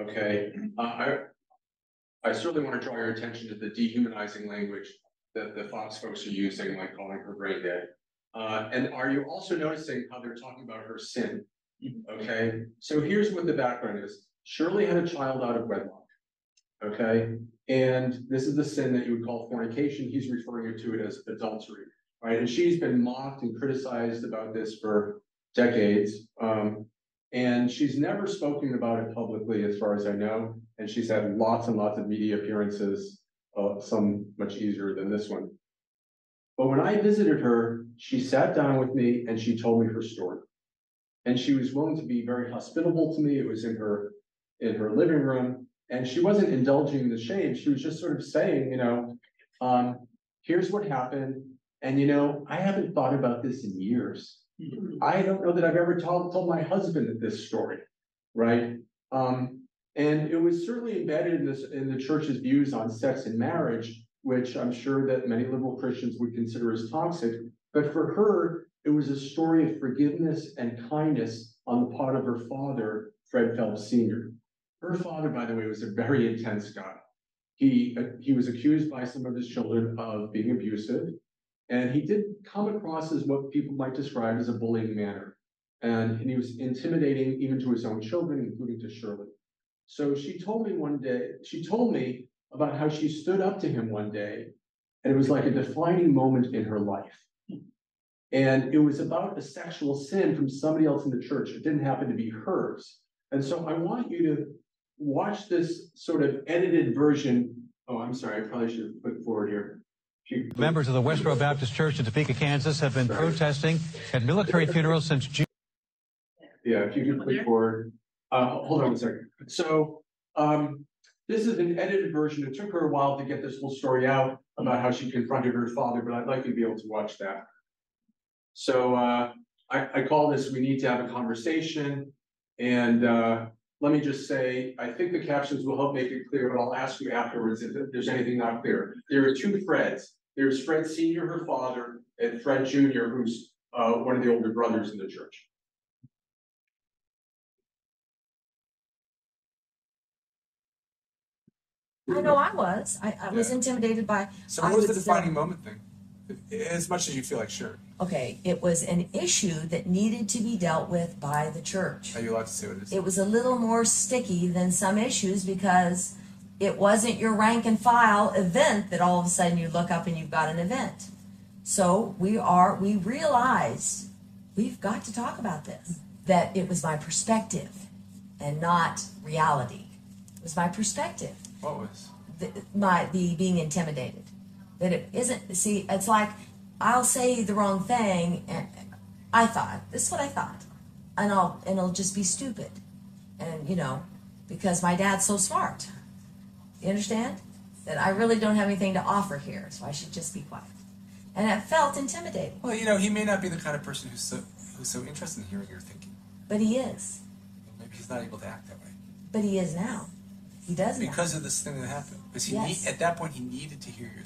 Okay, uh, I, I certainly want to draw your attention to the dehumanizing language that the Fox folks are using, like calling her brain dead. Uh, and are you also noticing how they're talking about her sin? Okay, so here's what the background is. Shirley had a child out of wedlock. Okay, and this is the sin that you would call fornication. He's referring to it as adultery, right? And she's been mocked and criticized about this for decades. Um, and she's never spoken about it publicly, as far as I know. And she's had lots and lots of media appearances, uh, some much easier than this one. But when I visited her, she sat down with me and she told me her story. And she was willing to be very hospitable to me. It was in her, in her living room. And she wasn't indulging the shame. She was just sort of saying, you know, um, here's what happened. And you know, I haven't thought about this in years. I don't know that I've ever told, told my husband this story, right? Um, and it was certainly embedded in this, in the church's views on sex and marriage, which I'm sure that many liberal Christians would consider as toxic. But for her, it was a story of forgiveness and kindness on the part of her father, Fred Phelps Sr. Her father, by the way, was a very intense guy. He, uh, he was accused by some of his children of being abusive. And he did come across as what people might describe as a bullying manner. And, and he was intimidating even to his own children, including to Shirley. So she told me one day, she told me about how she stood up to him one day, and it was like a defining moment in her life. And it was about a sexual sin from somebody else in the church. It didn't happen to be hers. And so I want you to watch this sort of edited version. Oh, I'm sorry, I probably should have put forward here. Members of the Westboro Baptist Church in Topeka, Kansas have been protesting at military funerals since June. Yeah, if you could put forward. Uh, hold on a second. So, um, this is an edited version. It took her a while to get this whole story out about how she confronted her father, but I'd like you to be able to watch that. So, uh, I, I call this, we need to have a conversation. And, uh, let me just say, I think the captions will help make it clear, but I'll ask you afterwards if there's anything not clear. There are two Freds. There's Fred Senior, her father, and Fred Junior, who's, uh, one of the older brothers in the church. I know I was. I, I was intimidated by. So I what was the defining say- moment thing? As much as you feel like, sure. Okay, it was an issue that needed to be dealt with by the church. Are you allowed to say what it is? It was a little more sticky than some issues because it wasn't your rank and file event that all of a sudden you look up and you've got an event. So we are, we realized we've got to talk about this. That it was my perspective and not reality. It was my perspective. What was? the, my the being intimidated that it isn't see it's like i'll say the wrong thing and i thought this is what i thought and i'll and it'll just be stupid and you know because my dad's so smart you understand that i really don't have anything to offer here so i should just be quiet and it felt intimidating Well, you know, he may not be the kind of person who's so who's so interested in hearing your thinking. but he is Maybe he's not able to act that way but he is now he does now. because of this thing that happened. Because he Yes. need, at that point he needed to hear your.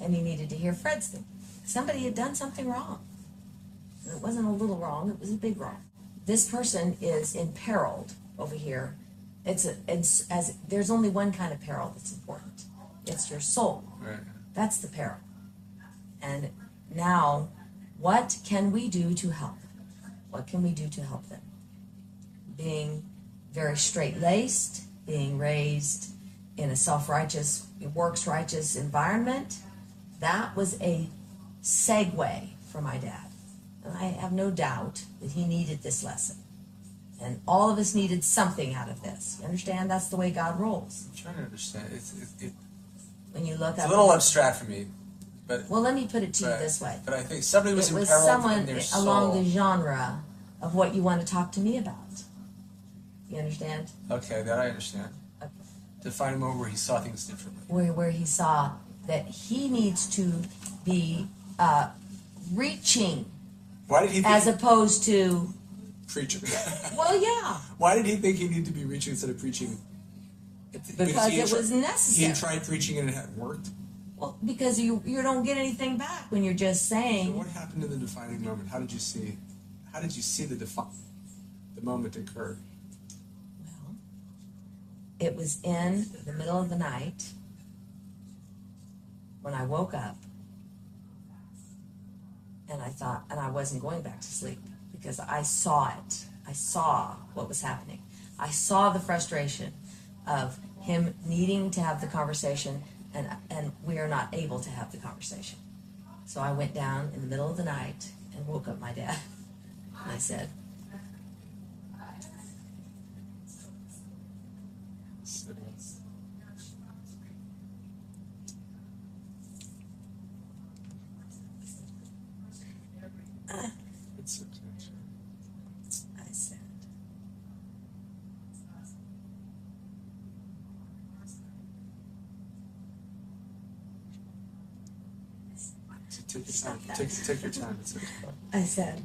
And he needed to hear Fred's thing. Somebody had done something wrong. And it wasn't a little wrong, it was a big wrong. This person is imperiled over here. It's, a, it's as there's only one kind of peril that's important. It's your soul. Right. That's the peril. And now, what can we do to help? What can we do to help them? Being very straight laced, being raised in a self righteous, works righteous environment, that was a segue for my dad. And I have no doubt that he needed this lesson. And all of us needed something out of this. You understand? That's the way God rolls. I'm trying to understand. It's it, it, When you look it's up. a little abstract for me, but well, let me put it to you this way. but I think somebody was it was someone along the genre of what you want to talk to me about. You understand? Okay, that I understand. Okay. Define a moment where he saw things differently. Where where he saw that he needs to be uh, reaching Why did he think as opposed to preacher? well, yeah, Why did he think he needed to be reaching instead of preaching? because he had it tri- was He necessary. tried preaching and it hadn't worked. well, because you you don't get anything back when you're just So saying. what happened in the defining moment? How did you see? How did you see the defi- the moment occur? Well, it was in the middle of the night when I woke up and I thought, and I wasn't going back to sleep because I saw it. I saw what was happening. I saw the frustration of him needing to have the conversation and, and we are not able to have the conversation. So I went down in the middle of the night and woke up my dad. And I said, It's, I said, so take your time. Take, take your time. It's okay. I said,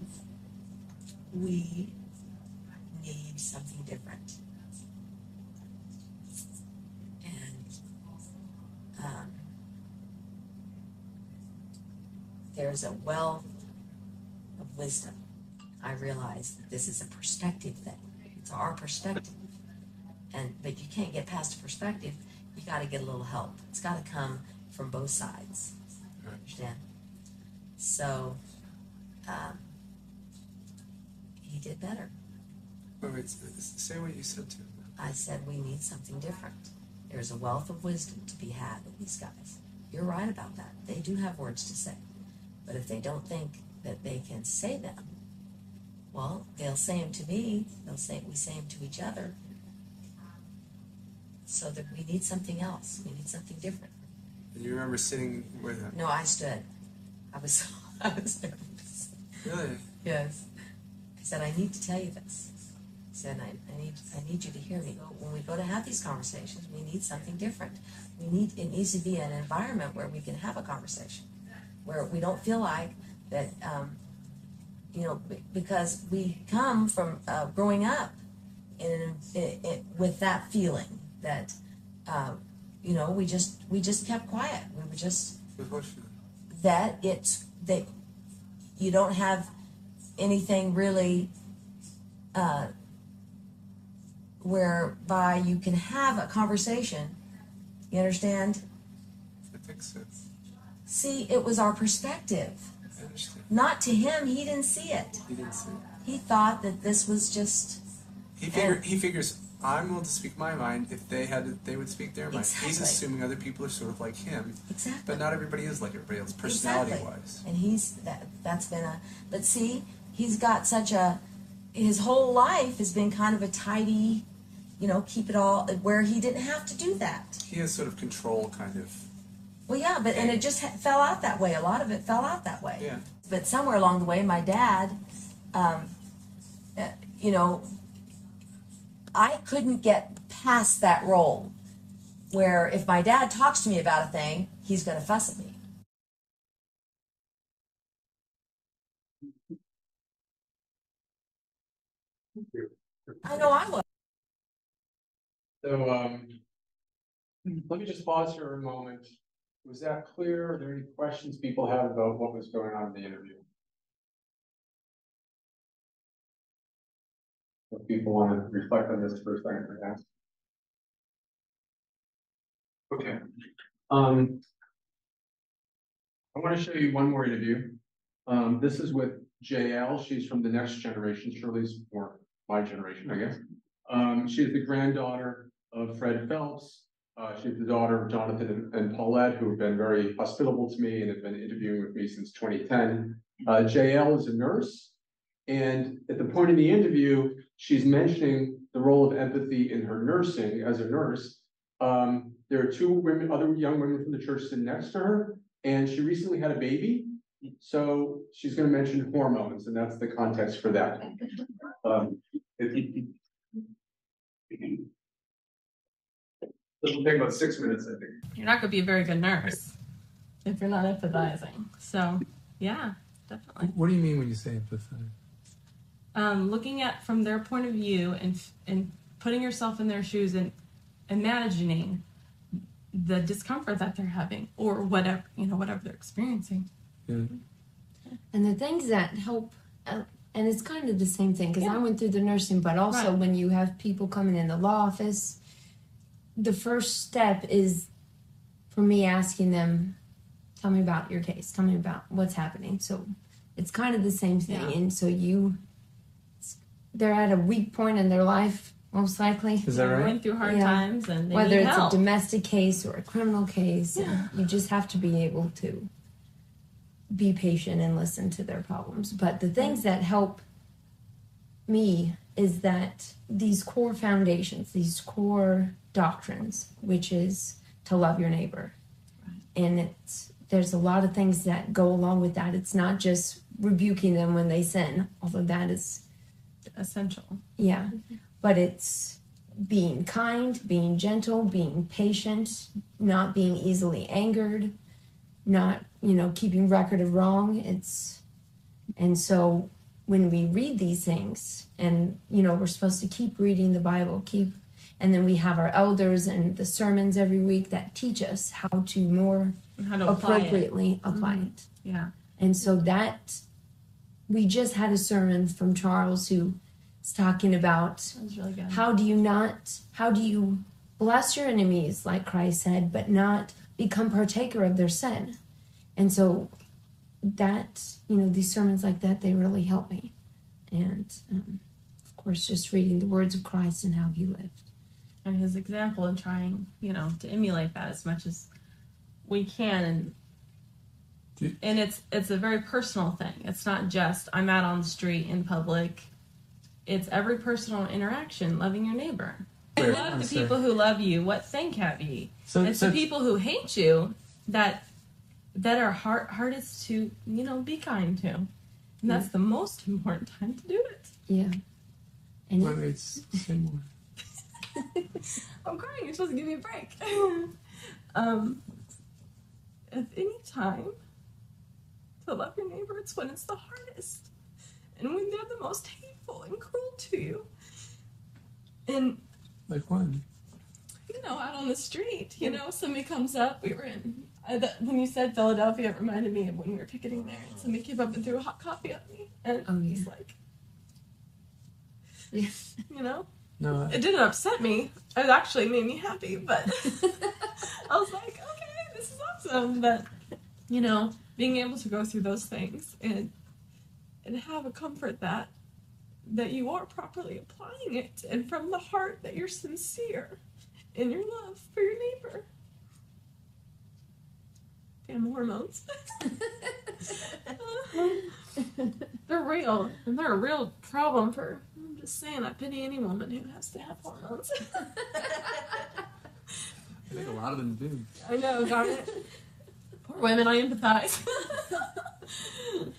we need something different. And um, there's a well of wisdom. I realize that this is a perspective thing. It's our perspective. And but you can't get past a perspective. You got to get a little help. It's got to come from both sides. Understand? So um, he did better. Wait, wait, s- s- say what you said to him. I said we need something different. There's a wealth of wisdom to be had in these guys. You're right about that. They do have words to say. But if they don't think that they can say them, well, they'll say them to me. They'll say we say them to each other. So that we need something else. We need something different. And you remember sitting with him. No, I stood. I was I was nervous. Really? Yes. I said, I need to tell you this. I said, I, I need I need you to hear me. When we go to have these conversations, we need something different. We need it needs to be an environment where we can have a conversation, where we don't feel like that. Um, you know, because we come from uh, growing up in, in, in with that feeling that, uh, you know, we just we just kept quiet. We were just what feeling? That it's that you don't have anything really uh, whereby you can have a conversation. You understand? I think so. See, it was our perspective. Not to him, he didn't see it. He didn't see. it. He thought that this was just He figure he figures I'm willing to speak my mind if they had they would speak their mind. He's assuming other people are sort of like him, exactly. but not everybody is like everybody else, personality Exactly. wise. And he's that that's been a but see, he's got such a his whole life has been kind of a tidy, you know, keep it all where he didn't have to do that. He has sort of control, kind of. Well, yeah, but and it just ha- fell out that way. A lot of it fell out that way. Yeah. But somewhere along the way, my dad, um, uh, you know, I couldn't get past that role where if my dad talks to me about a thing, he's going to fuss at me. I know I was. So, um, let me just pause for a moment. Was that clear? Are there any questions people have about what was going on in the interview? If people want to reflect on this for a second. Okay, um. I want to show you one more interview. Um, this is with Jael. She's from the next generation, Shirley's more my generation, I guess. Um, she's the granddaughter of Fred Phelps. Uh, she's the daughter of Jonathan and- and Paulette, who have been very hospitable to me and have been interviewing with me since twenty ten. Uh, Jael is a nurse. And at the point in the interview, she's mentioning the role of empathy in her nursing as a nurse. Um, there are two women, other young women from the church sitting next to her, and she recently had a baby. So she's gonna mention hormones, and that's the context for that. Um, it- This will take about six minutes, I think. You're not going to be a very good nurse if you're not empathizing. So, yeah, definitely. What do you mean when you say empathetic? Um, looking at from their point of view and and putting yourself in their shoes and imagining the discomfort that they're having or whatever you know whatever they're experiencing. And the things that help, uh, and it's kind of the same thing because I went through the nursing, but also Right. when you have people coming in the law office, the first step is for me asking them, tell me about your case, tell me about what's happening. So it's kind of the same thing. Yeah. And so you, they're at a weak point in their life, most likely. Is that They're right? going through hard Yeah. times and they Whether need it's help. a domestic case or a criminal case, Yeah. you just have to be able to be patient and listen to their problems. But the things that help me is that these core foundations, these core doctrines, which is to love your neighbor. And it's there's a lot of things that go along with that. It's not just rebuking them when they sin, although that is essential. yeah, but it's being kind, being gentle, being patient, not being easily angered, not, you know, keeping record of wrong. It's, and so when we read these things, and, you know, we're supposed to keep reading the Bible, keep, and then we have our elders and the sermons every week that teach us how to more how to apply it. appropriately apply Mhm. it. Yeah. And so that we just had a sermon from Charles who is talking about was really good. how do you not how do you bless your enemies like Christ said, but not become partaker of their sin. And so that you know these sermons like that they really help me, and um, of course just reading the words of Christ and how he lived. and his example and trying, you know, to emulate that as much as we can and and it's it's a very personal thing. It's not just I'm out on the street in public. It's every personal interaction, loving your neighbor. Where- love I'm the people who love you. What thank have ye? So, it's so the people who hate you that that are hard, hardest to you know be kind to, and that's the most important time to do it. Yeah, and Wait, wait, s- say more. I'm crying. You're supposed to give me a break. um, at any time to love your neighbor, it's when it's the hardest, and when they're the most hateful and cruel to you. And Like when? you know, out on the street, you know, somebody comes up. We were in I, the, when you said Philadelphia, it reminded me of when we were picketing there. and Somebody came up and threw a hot coffee at me, and Oh, it's yeah. like, Yeah. you know, No, it didn't upset me. It actually made me happy, but I was like, okay, this is awesome. But you know, being able to go through those things and and have a comfort that that you are properly applying it and from the heart that you're sincere in your love for your neighbor. Damn hormones. they're real, and they're a real problem for. I'm just saying, I pity any woman who has to have hormones. I think a lot of them do. I know, darn it. Poor women, I empathize.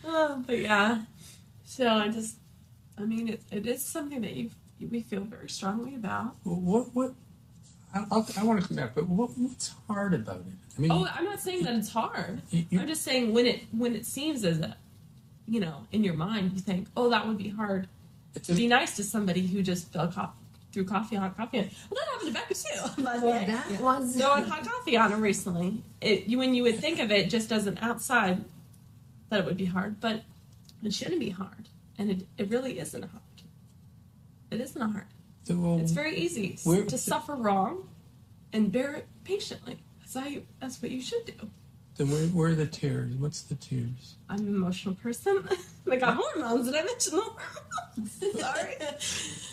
Uh, but yeah, so I just, I mean, it, it is something that you we feel very strongly about. Well, what what? I, I'll, I want to come back, but what, what's hard about it? I mean, Oh, I'm not saying that it's hard. you, you, I'm just saying when it when it seems as a, you know, in your mind you think, oh, that would be hard. To be nice to somebody who just fell co- threw coffee hot coffee. On. Well, that happened to Becca too. By the way, that was throwing hot coffee on her recently. It you when you would think of it just as an outside, that it would be hard, but it shouldn't be hard, and it it really isn't hard. It isn't hard. well, um, It's very easy Where- to suffer wrong, and bear it patiently. That's you. That's what you should do. then where, where are the tears? What's the tears? I'm an emotional person. I got hormones. Did I mention the hormones? Sorry.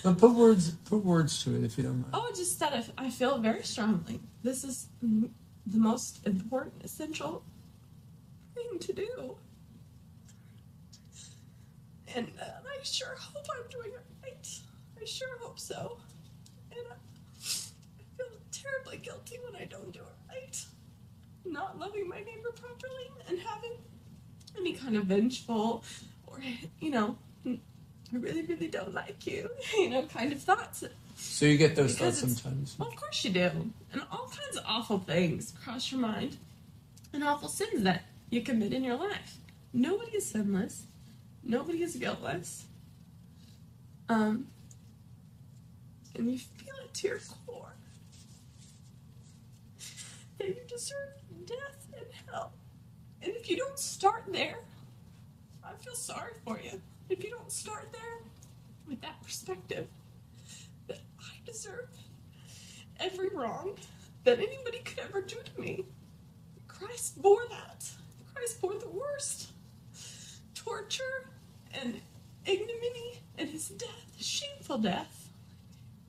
But put words put words to it if you don't mind. Oh, just that I, I feel very strongly. This is the most important, essential thing to do. And uh, I sure hope I'm doing it right. I sure hope so. And I, I feel terribly guilty when I don't do it right. Not loving my neighbor properly and having any kind of vengeful or, you know, "Mm, I really, really don't like you, you know, kind of thoughts. So you get those Because thoughts sometimes. Well, of course you do. And all kinds of awful things cross your mind. And awful sins that you commit in your life. Nobody is sinless. Nobody is guiltless. Um, and you feel it to your core. That you deserve death and hell. And if you don't start there, I feel sorry for you. If you don't start there with that perspective, that I deserve every wrong that anybody could ever do to me. Christ bore that. Christ bore the worst torture and ignominy and his death, his shameful death.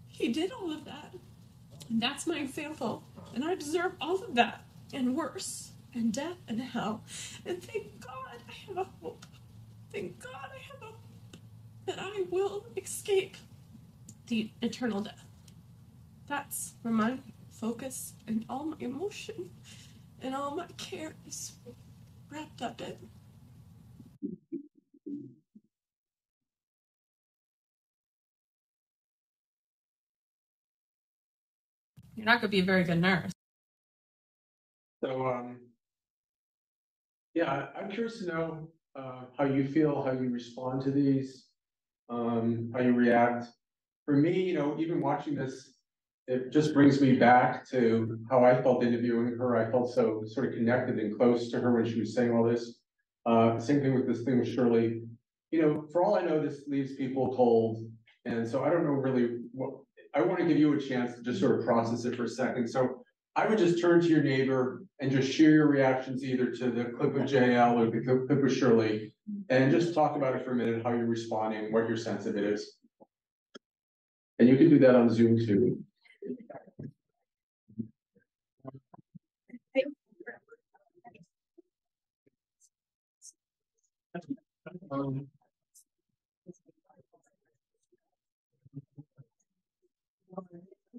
He did all of that. And that's my example. And I deserve all of that and worse, and death and hell. And thank God I have a hope. Thank God I have a hope that I will escape the eternal death. That's where my focus and all my emotion and all my care is wrapped up in. You're not going to be a very good nurse. So, um, yeah, I'm curious to know, uh, how you feel, how you respond to these, um, how you react. For me, you know, even watching this, it just brings me back to how I felt interviewing her. I felt so sort of connected and close to her when she was saying all this. Uh, same thing with this thing with Shirley. You know, for all I know, this leaves people cold. And so I don't know really what, I want to give you a chance to just sort of process it for a second. So I would just turn to your neighbor and just share your reactions either to the clip of Jael or the clip of Shirley. And just talk about it for a minute, how you're responding, what your sense of it is. And you can do that on Zoom too. Um,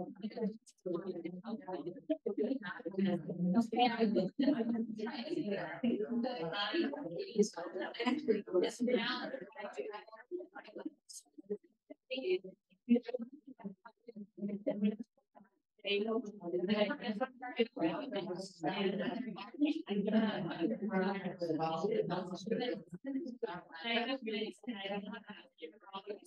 I'm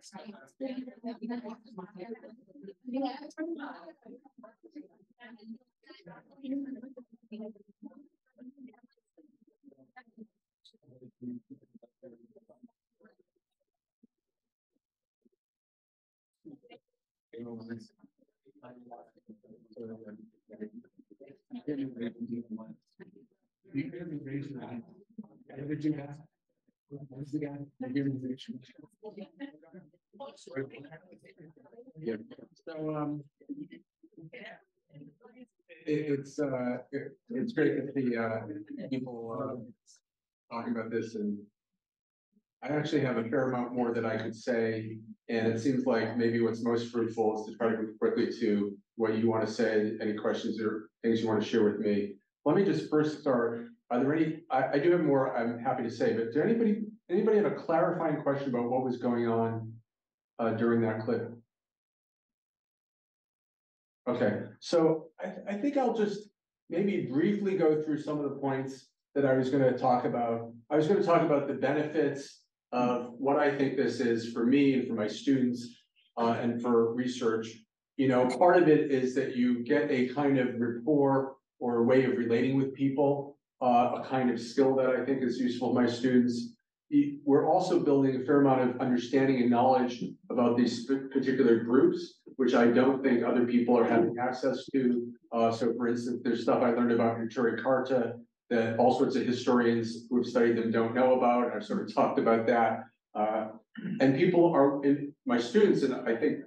We're tired. So, um. It, it's, uh, it- it's great to see, uh, people, uh, talking about this and. I actually have a fair amount more that I could say, and it seems like maybe what's most fruitful is to try to move quickly to what you want to say, any questions or things you want to share with me. Let me just first start, are there any, I, I do have more I'm happy to say, but do anybody, anybody have a clarifying question about what was going on? Uh, during that clip? Okay, so I, I think I'll just maybe briefly go through some of the points that I was gonna talk about. I was gonna talk about the benefits of what I think this is for me and for my students, uh, and for research. You know, part of it is that you get a kind of rapport or a way of relating with people, uh, a kind of skill that I think is useful to my students. We're also building a fair amount of understanding and knowledge about these particular groups, which I don't think other people are having access to. Uh, so for instance, there's stuff I learned about Neturei Karta that all sorts of historians who have studied them don't know about, and I've sort of talked about that. Uh, and people are, in my students, and I think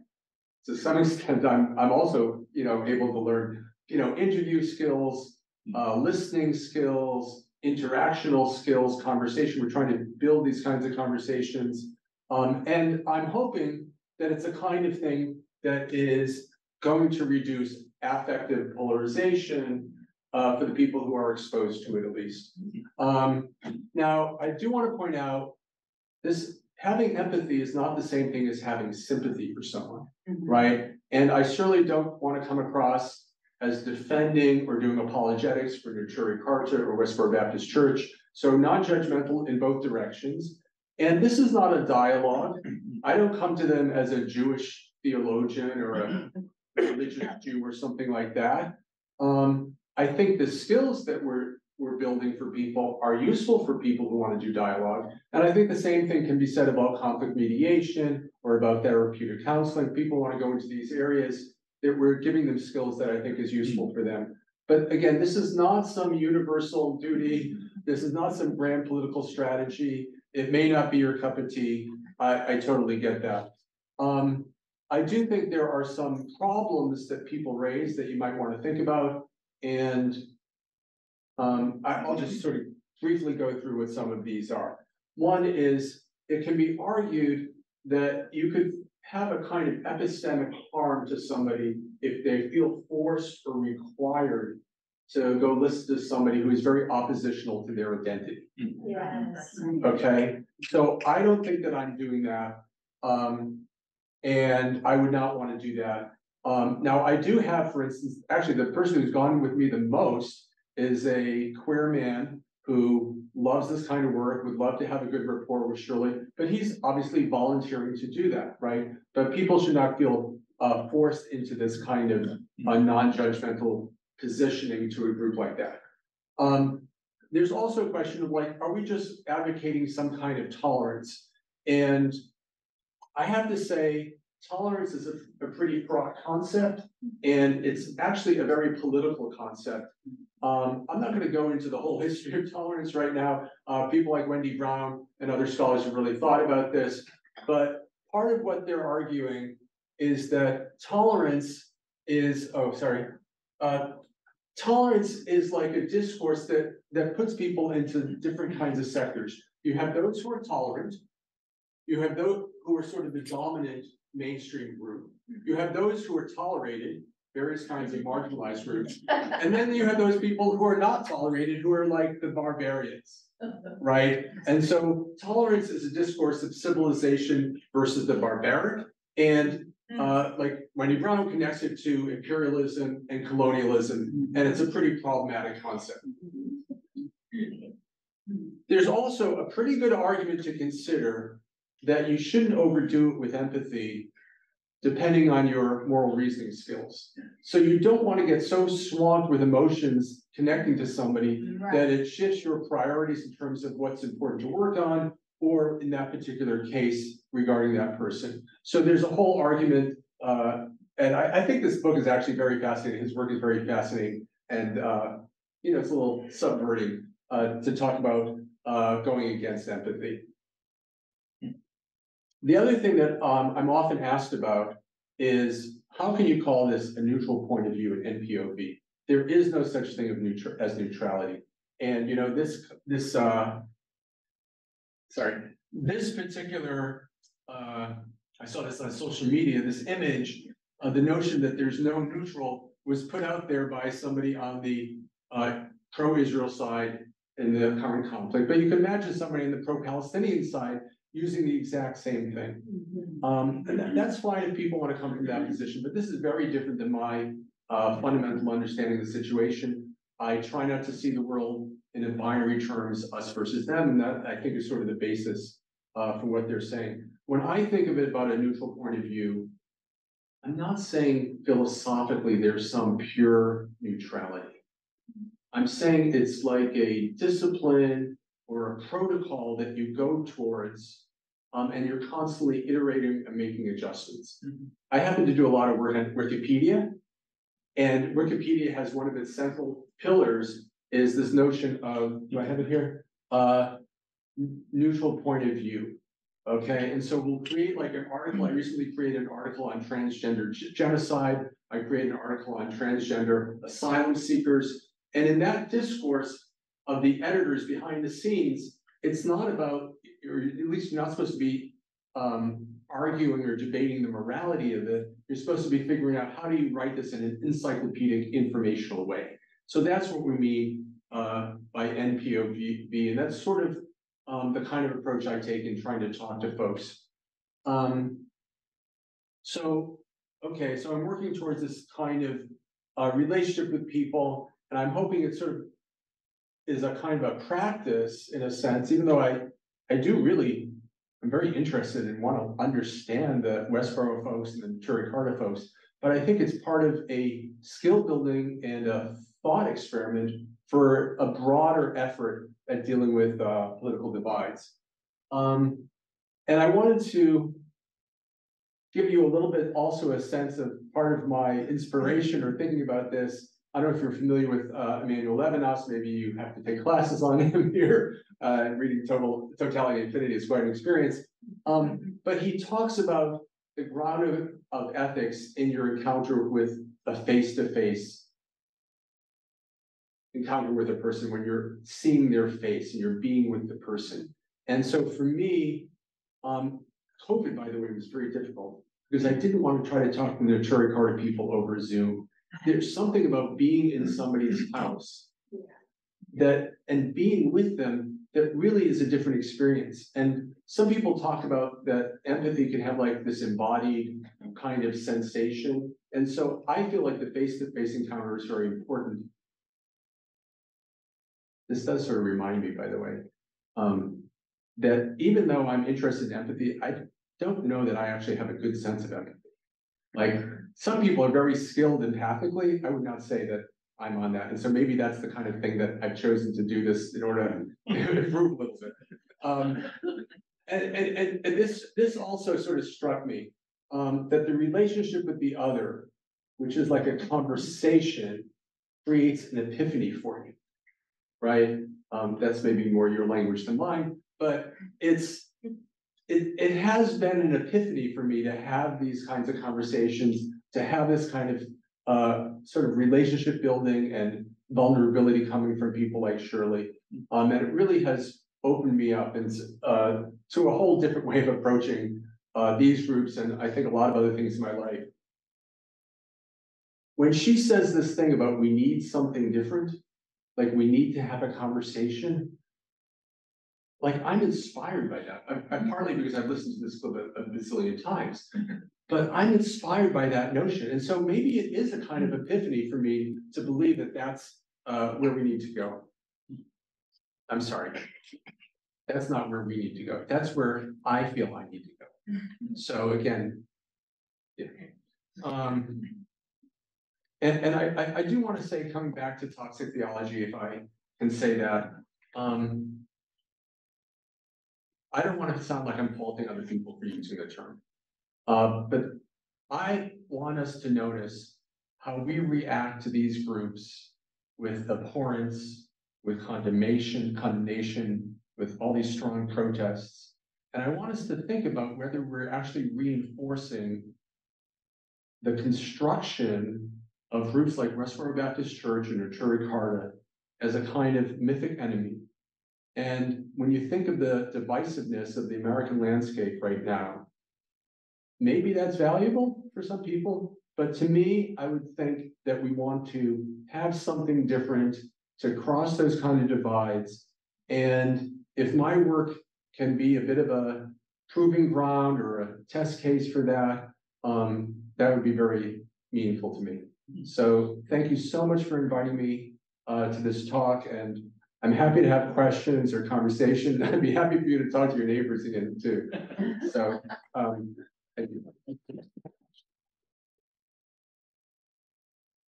to some extent, I'm, I'm also, you know, able to learn, you know, interview skills, uh, listening skills, interactional skills, conversation. We're trying to build these kinds of conversations. Um, and I'm hoping that it's a kind of thing that is going to reduce affective polarization uh, for the people who are exposed to it at least. Um, now, I do want to point out this, having empathy is not the same thing as having sympathy for someone, right? And I certainly don't want to come across as defending or doing apologetics for Neturei Karta or Westboro Baptist Church. So non-judgmental in both directions. And this is not a dialogue. I don't come to them as a Jewish theologian or a religious Jew or something like that. Um, I think the skills that we're we're building for people are useful for people who want to do dialogue. And I think the same thing can be said about conflict mediation or about therapeutic counseling. People want to go into these areas that we're giving them skills that I think is useful for them. But again, this is not some universal duty. This is not some grand political strategy. It may not be your cup of tea. I, I totally get that. Um, I do think there are some problems that people raise that you might want to think about. And um, I, I'll just sort of briefly go through what some of these are. One is, it can be argued that you could have a kind of epistemic harm to somebody if they feel forced or required to go listen to somebody who is very oppositional to their identity. Yes. Okay, so I don't think that I'm doing that. Um, and I would not want to do that. Um, now I do have, for instance, actually the person who's gone with me the most is a queer man who loves this kind of work, would love to have a good rapport with Shirley, but he's obviously volunteering to do that, right? But people should not feel uh, forced into this kind of uh, non-judgmental positioning to a group like that. Um, there's also a question of like, are we just advocating some kind of tolerance? And I have to say, tolerance is a, a pretty broad concept, and it's actually a very political concept. Um, I'm not gonna go into the whole history of tolerance right now. Uh, people like Wendy Brown and other scholars have really thought about this. But part of what they're arguing is that tolerance is, oh, sorry. Uh, tolerance is like a discourse that, that puts people into different kinds of sectors. You have those who are tolerant. You have those who are sort of the dominant mainstream group. You have those who are tolerated, various kinds of marginalized groups. And then you have those people who are not tolerated, who are like the barbarians, right? And so tolerance is a discourse of civilization versus the barbaric. And uh, like Wendy Brown connects it to imperialism and colonialism, and it's a pretty problematic concept. There's also a pretty good argument to consider that you shouldn't overdo it with empathy depending on your moral reasoning skills. So you don't want to get so swamped with emotions connecting to somebody that it shifts your priorities in terms of what's important to work on, or in that particular case regarding that person. So there's a whole argument, uh, and I, I think this book is actually very fascinating. His work is very fascinating, and uh, you know, it's a little subverting uh, to talk about uh, going against empathy. The other thing that um, I'm often asked about is how can you call this a neutral point of view in NPOV? There is no such thing of neutral as neutrality. And you know, this this uh sorry, this particular uh I saw this on social media, this image of the notion that there's no neutral was put out there by somebody on the uh pro-Israel side in the current conflict. But you can imagine somebody on the pro-Palestinian side using the exact same thing. Um, and that- that's fine if people want to come from that position, but this is very different than my uh, fundamental understanding of the situation. I try not to see the world in a binary terms, us versus them, and that I think is sort of the basis uh, for what they're saying. When I think of it about a neutral point of view, I'm not saying philosophically there's some pure neutrality. I'm saying it's like a discipline or a protocol that you go towards, um, and you're constantly iterating and making adjustments. I happen to do a lot of work on Wikipedia, and Wikipedia has one of its central pillars is this notion of, do I have it here? Uh, n- neutral point of view. Okay, and so we'll create like an article. I recently created an article on transgender g- genocide. I created an article on transgender asylum seekers. And in that discourse of the editors behind the scenes, it's not about, or at least you're not supposed to be um, arguing or debating the morality of it. You're supposed to be figuring out how do you write this in an encyclopedic informational way. So that's what we mean uh, by NPOV, and that's sort of um, the kind of approach I take in trying to talk to folks. Um, so, okay, so I'm working towards this kind of uh, relationship with people, and I'm hoping it sort of is a kind of a practice in a sense, even though I, I do really, I'm very interested and want to understand the Westboro folks and the Turricarta folks. But I think it's part of a skill building and a thought experiment for a broader effort at dealing with, uh, political divides. Um, and I wanted to give you a little bit also a sense of part of my inspiration or thinking about this. I don't know if you're familiar with uh, Emmanuel Levinas, maybe you have to take classes on him here, uh, reading Total Totality Infinity is quite an experience. Um, but he talks about the ground of, of ethics in your encounter with a face-to-face encounter with a person when you're seeing their face and you're being with the person. And so for me, um, COVID, by the way, was very difficult because I didn't want to try to talk to the Karta people over Zoom. There's something about being in somebody's house that and being with them that really is a different experience. And some people talk about that empathy can have like this embodied kind of sensation. And so I feel like the face-to-face encounter is very important. This does sort of remind me, by the way, um, that even though I'm interested in empathy, I don't know that I actually have a good sense of empathy. Like, some people are very skilled empathically. I would not say that I'm on that. And so maybe that's the kind of thing that I've chosen to do this in order to improve a little bit. Um, and, and, and, this, this also sort of struck me, um, that the relationship with the other, which is like a conversation, creates an epiphany for you. Right? Um, that's maybe more your language than mine, but it's, it, it has been an epiphany for me to have these kinds of conversations, to have this kind of uh, sort of relationship building and vulnerability coming from people like Shirley. Um, and it really has opened me up and, uh, to a whole different way of approaching, uh, these groups and I think a lot of other things in my life. When she says this thing about we need something different, like we need to have a conversation. Like I'm inspired by that. I'm, I'm partly because I've listened to this clip a, a bazillion times. But I'm inspired by that notion. And so maybe it is a kind of epiphany for me to believe that that's uh, where we need to go. I'm sorry. That's not where we need to go. That's where I feel I need to go. So again. yeah. Um. And, and I, I, I do want to say, coming back to toxic theology, if I can say that, um. I don't want to sound like I'm faulting other people for using the term. Uh, but I want us to notice how we react to these groups with abhorrence, with condemnation, condemnation, with all these strong protests. And I want us to think about whether we're actually reinforcing the construction of groups like Westboro Baptist Church and Neturei Karta as a kind of mythic enemy. And when you think of the divisiveness of the American landscape right now, maybe that's valuable for some people, but to me, I would think that we want to have something different to cross those kind of divides. And if my work can be a bit of a proving ground or a test case for that, um, that would be very meaningful to me. So thank you so much for inviting me uh, to this talk and I'm happy to have questions or conversation. I'd be happy for you to talk to your neighbors again too. So, um, thank you.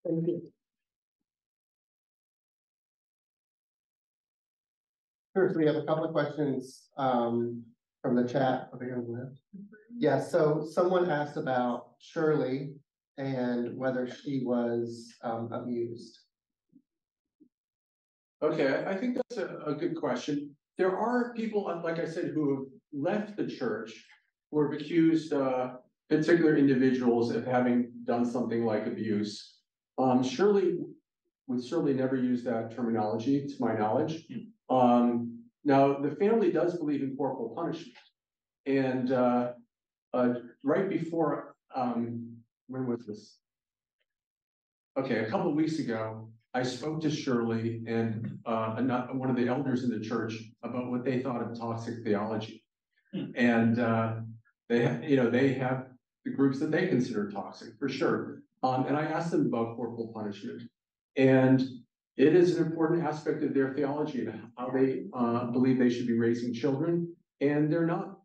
Thank you. Sure, so we have a couple of questions, um, from the chat over here on the left. Yeah, so someone asked about Shirley and whether she was, um, abused. Okay, I- think that's a, a good question. There are people, uh, like I said, who have left the church, who have accused, uh, particular individuals of having done something like abuse. Um, Shirley would certainly never use that terminology, to my knowledge. Um, now, the family does believe in corporal punishment. And, uh, uh, right before, um, when was this? Okay, a couple of weeks ago, I spoke to Shirley and uh, one of the elders in the church about what they thought of toxic theology. And uh, they, ha- you know, they have the groups that they consider toxic for sure. Um, and I asked them about corporal punishment. And it is an important aspect of their theology and how they uh, believe they should be raising children. And they're not,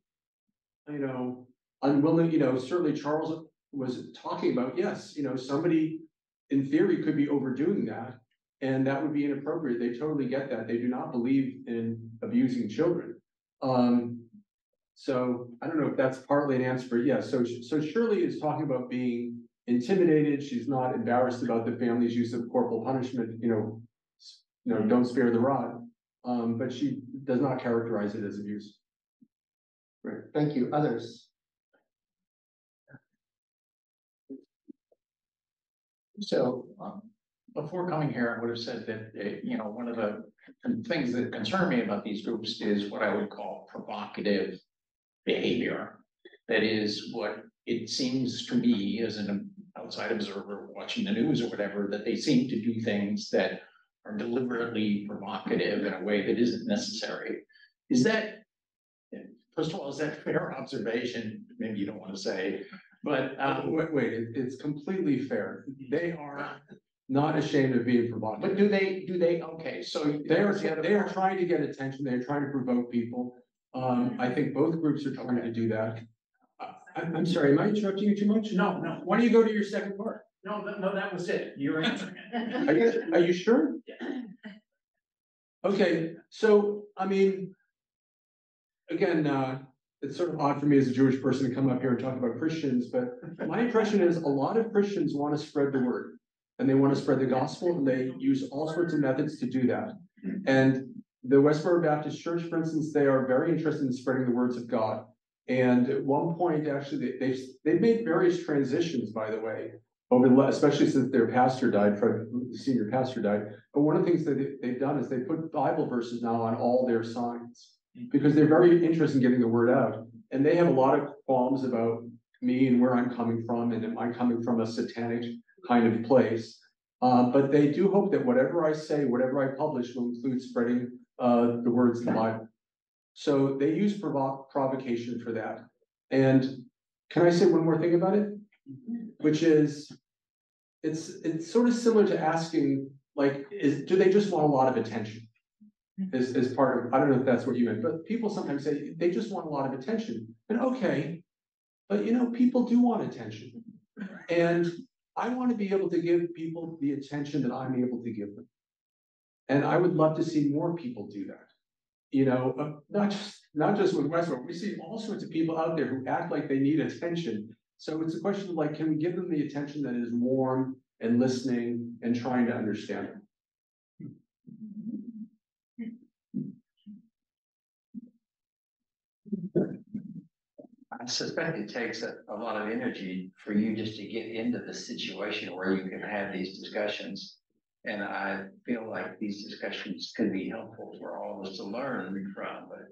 you know, unwilling, you know, certainly Charles was talking about, yes, you know, somebody in theory could be overdoing that. And that would be inappropriate. They totally get that. They do not believe in abusing children. Um, so I don't know if that's partly an answer, but yeah, so, so Shirley is talking about being intimidated. She's not embarrassed about the family's use of corporal punishment, you know. You know, don't spare the rod, um, but she does not characterize it as abuse. Great, thank you. Others? So, um, before coming here, I would have said that, uh, you know, one of the things that concern me about these groups is what I would call provocative behavior. That is what it seems to me as an outside observer watching the news or whatever, that they seem to do things that are deliberately provocative in a way that isn't necessary. Is that, first of all, is that fair observation? Maybe you don't want to say, but, um, Wait, wait, it- it's completely fair. They are not ashamed of being provocative. but do they, do they, okay, so. They are, they are trying to get attention, they're trying to provoke people. Um, I think both groups are trying to do that. I, I'm, I'm sorry, am I interrupting you too much? No, no. Why don't you go to your second part? No, no, no, that was it. You're answering Are it. you, are you sure? Okay, so, I mean. Again, uh, it's sort of odd for me as a Jewish person to come up here and talk about Christians, but my impression is a lot of Christians want to spread the word. And they want to spread the gospel and they use all sorts of methods to do that. And the Westboro Baptist Church, for instance, they are very interested in spreading the words of God. And at one point, actually, they- they've, they've made various transitions, by the way. Over the, especially since their pastor died, Fred, the senior pastor died. But one of the things that they've done is they put Bible verses now on all their signs. Because they're very interested in getting the word out. And they have a lot of qualms about me and where I'm coming from, and am I coming from a satanic kind of place? Uh, but they do hope that whatever I say, whatever I publish will include spreading, uh, the words of the Bible. So they use provo- provocation for that. And can I say one more thing about it? Which is, it's, it's sort of similar to asking, like, is, do they just want a lot of attention? Is, is part of, I don't know if that's what you meant, but people sometimes say, they just want a lot of attention, and okay. But you know, people do want attention. And I want to be able to give people the attention that I'm able to give them. And I would love to see more people do that. You know, uh, not just, not just with Westboro, we see all sorts of people out there who act like they need attention. So it's a question of like, can we give them the attention that is warm and listening and trying to understand them? I suspect it takes a, a lot of energy for you just to get into the situation where you can have these discussions. And I feel like these discussions can be helpful for all of us to learn from, but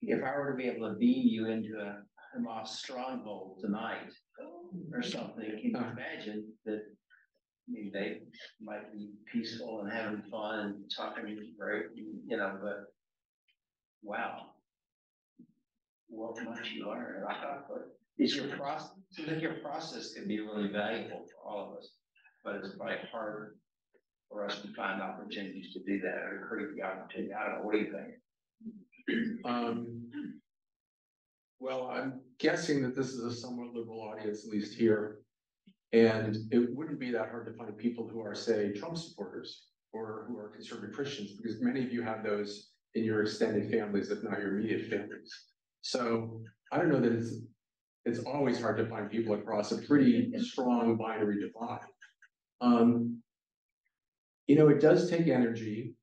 if I were to be able to beam you into a Hamas stronghold tonight or something, can you imagine that I mean, they might be peaceful and having fun and talking great, you know, but wow what much you learn. Thought, but is your process, I think your process can be really valuable for all of us. But it's probably hard for us to find opportunities to do that or create the opportunity. I don't know, what do you think? Um. Well, I'm guessing that this is a somewhat liberal audience, at least here. And it wouldn't be that hard to find people who are, say, Trump supporters or who are conservative Christians, because many of you have those in your extended families, if not your immediate families. So I don't know that it's, it's always hard to find people across a pretty strong binary divide. Um. You know, it does take energy.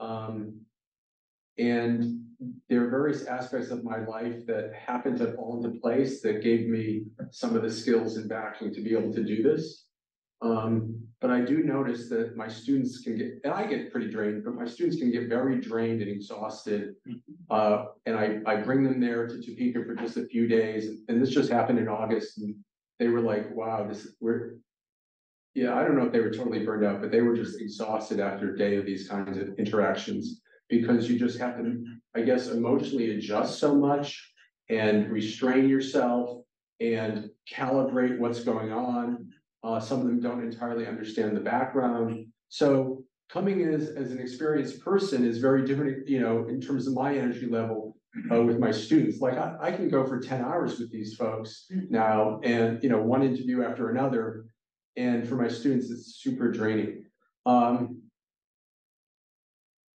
Um. And there are various aspects of my life that happened to fall into place that gave me some of the skills and backing to be able to do this. Um, but I do notice that my students can get, and I get pretty drained, but my students can get very drained and exhausted. Uh, and I, I bring them there to Topeka for just a few days, and this just happened in August, and they were like, wow, this, we're. Yeah, I don't know if they were totally burned out, but they were just exhausted after a day of these kinds of interactions. Because you just have to, I guess, emotionally adjust so much and restrain yourself and calibrate what's going on. Uh, some of them don't entirely understand the background. So coming as, as an experienced person is very different, you know, in terms of my energy level uh, with my students. Like I, I can go for ten hours with these folks now and, you know, one interview after another. And for my students, it's super draining. Um,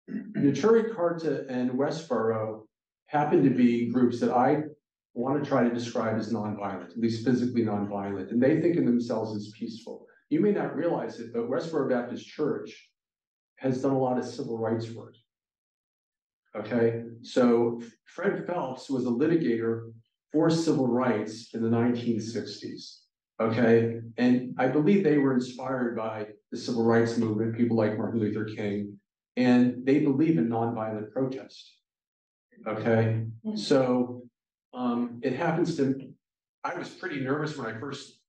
Neturei Karta and Westboro happen to be groups that I want to try to describe as nonviolent, at least physically nonviolent, and they think of themselves as peaceful. You may not realize it, but Westboro Baptist Church has done a lot of civil rights work. Okay, so Fred Phelps was a litigator for civil rights in the nineteen sixties. Okay, and I believe they were inspired by the civil rights movement, people like Martin Luther King, and they believe in nonviolent protest. Okay, mm-hmm. so um, it happens to, I was pretty nervous when I first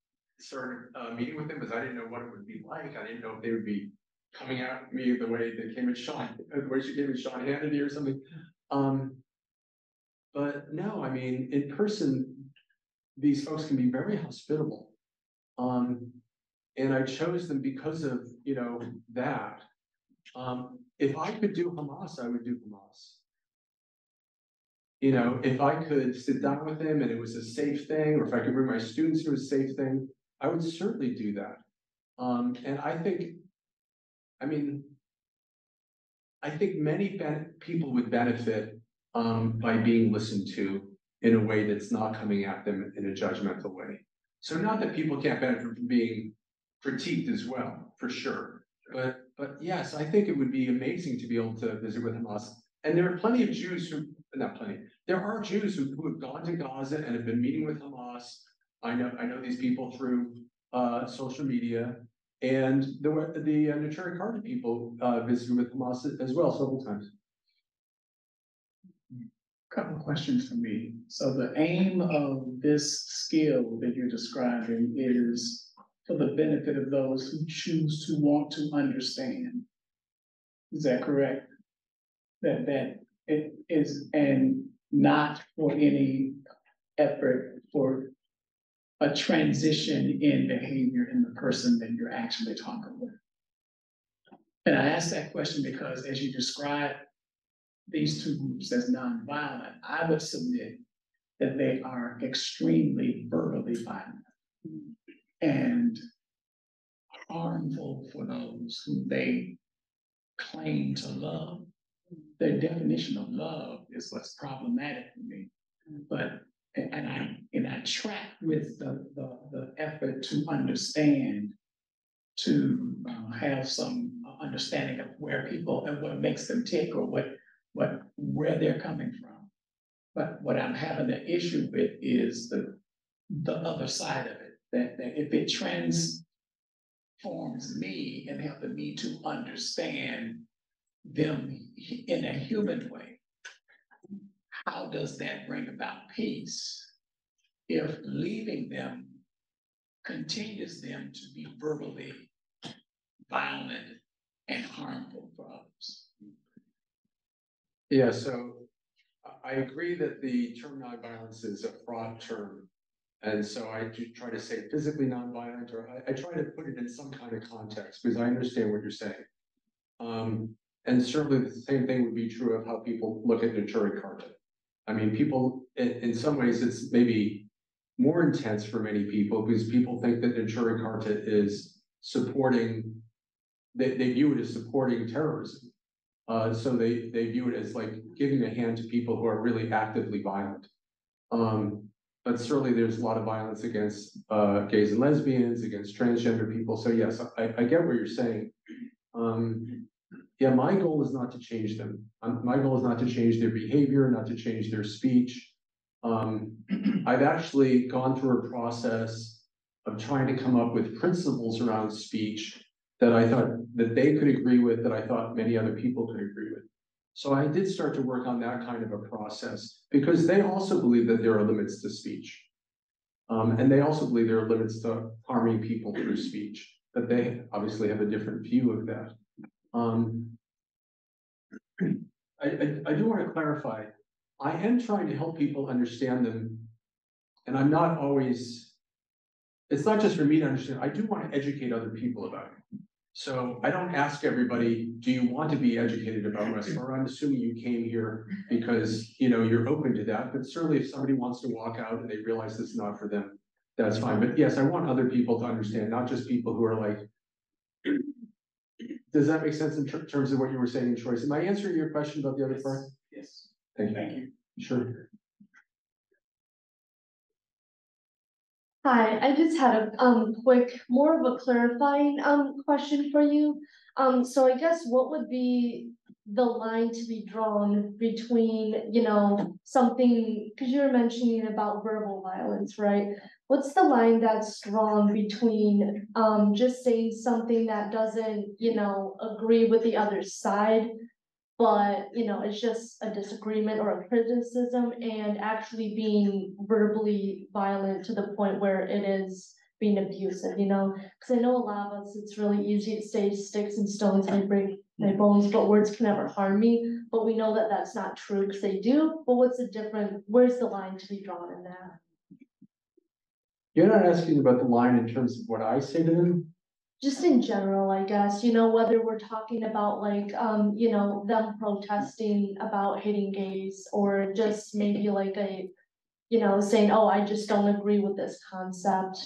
started uh meeting with them because I didn't know what it would be like. I didn't know if they would be coming at me the way they came at Sean, the way she came at Sean Hannity or something. Um, but no, I mean, in person, these folks can be very hospitable. Um, and I chose them because of, you know, that. Um, if I could do Hamas, I would do Hamas. You know, if I could sit down with him and it was a safe thing, or if I could bring my students to a safe thing, I would certainly do that. Um, and I think, I mean, I think many people would benefit um, by being listened to in a way that's not coming at them in a judgmental way. So not that people can't benefit from being critiqued as well, for sure. But, but yes, I think it would be amazing to be able to visit with Hamas. And there are plenty of Jews who, not plenty, there are Jews who, who have gone to Gaza and have been meeting with Hamas. I know, I know these people through, uh, social media. And the, the uh, Karta people, uh, visited with Hamas as well several times. Couple questions for me. So the aim of this skill that you're describing is for the benefit of those who choose to want to understand. Is that correct? That, that it is, and not for any effort for a transition in behavior in the person that you're actually talking with. And I ask that question because as you describe these two groups as nonviolent, I would submit that they are extremely verbally violent and harmful for those who they claim to love. Their definition of love is what's problematic for me. Mm-hmm. But, and I, and I track with the, the, the effort to understand, to uh, have some uh, understanding of where people and what makes them tick or what what, where they're coming from. But what I'm having an issue with is the, the other side of it, that, that if it mm-hmm. transforms me and helping me to understand them in a human way, how does that bring about peace if leaving them continues them to be verbally violent and harmful for others? Yeah, so I- agree that the term nonviolence is a broad term. And so I do try to say physically nonviolent, or I, I try to put it in some kind of context, because I understand what you're saying. Um, and certainly the same thing would be true of how people look at Neturei Karta. I mean, people, in, in some ways, it's maybe more intense for many people, because people think that Neturei Karta is supporting, they, they view it as supporting terrorism. Uh, so they, they view it as like giving a hand to people who are really actively violent. Um, but certainly there's a lot of violence against, uh, gays and lesbians, against transgender people. So yes, I, I get what you're saying. Um, yeah, my goal is not to change them. My goal is not to change their behavior, not to change their speech. Um, I've actually gone through a process of trying to come up with principles around speech that I thought that they could agree with, that I thought many other people could agree with. So I did start to work on that kind of a process because they also believe that there are limits to speech. Um, and they also believe there are limits to harming people through speech, but they obviously have a different view of that. Um, I, I, I do want to clarify, I am trying to help people understand them. And I'm not always, it's not just for me to understand, I do want to educate other people about it. So I don't ask everybody, do you want to be educated about Westboro? I'm assuming you came here because, you know, you're open to that, but certainly if somebody wants to walk out and they realize it's not for them, that's fine. But yes, I want other people to understand, not just people who are like, does that make sense in ter- terms of what you were saying, Choice? Am I answering your question about the other part? Yes. Thank you. Thank you. Sure. Hi, I just had a um quick, more of a clarifying um question for you. Um, so I guess what would be the line to be drawn between, you know, something, cause you were mentioning about verbal violence, right? What's the line that's drawn between um just saying something that doesn't, you know, agree with the other side? But, you know, it's just a disagreement or a criticism and actually being verbally violent to the point where it is being abusive, you know? Cause I know a lot of us, it's really easy to say sticks and stones may break my bones, but words can never harm me. But we know that that's not true, cause they do, but what's the difference? where's the line to be drawn in that? You're not asking about the line in terms of what I say to them? Just in general, I guess, you know, whether we're talking about like, um, you know, them protesting about hating gays or just maybe like a. You know, saying, oh, I just don't agree with this concept.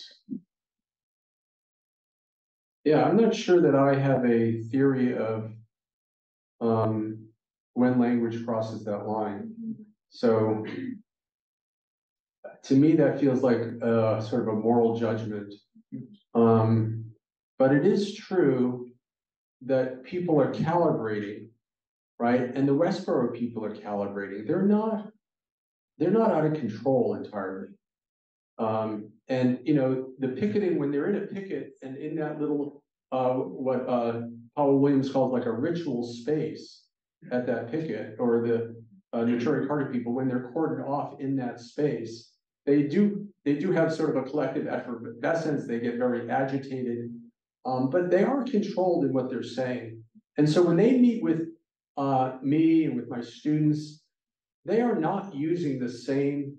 Yeah, I'm not sure that I have a theory of um, when language crosses that line. So to me, that feels like a sort of a moral judgment. Um, but it is true that people are calibrating, right? And the Westboro people are calibrating. They're not, they're not out of control entirely. Um, and, you know, the picketing, when they're in a picket and in that little, uh, what, uh, Paul Williams calls like a ritual space at that picket, or the, uh, Neturei Karta people, when they're cordoned off in that space, they do, they do have sort of a collective effort, but they get very agitated. Um, but they are controlled in what they're saying. And so when they meet with, uh, me and with my students, they are not using the same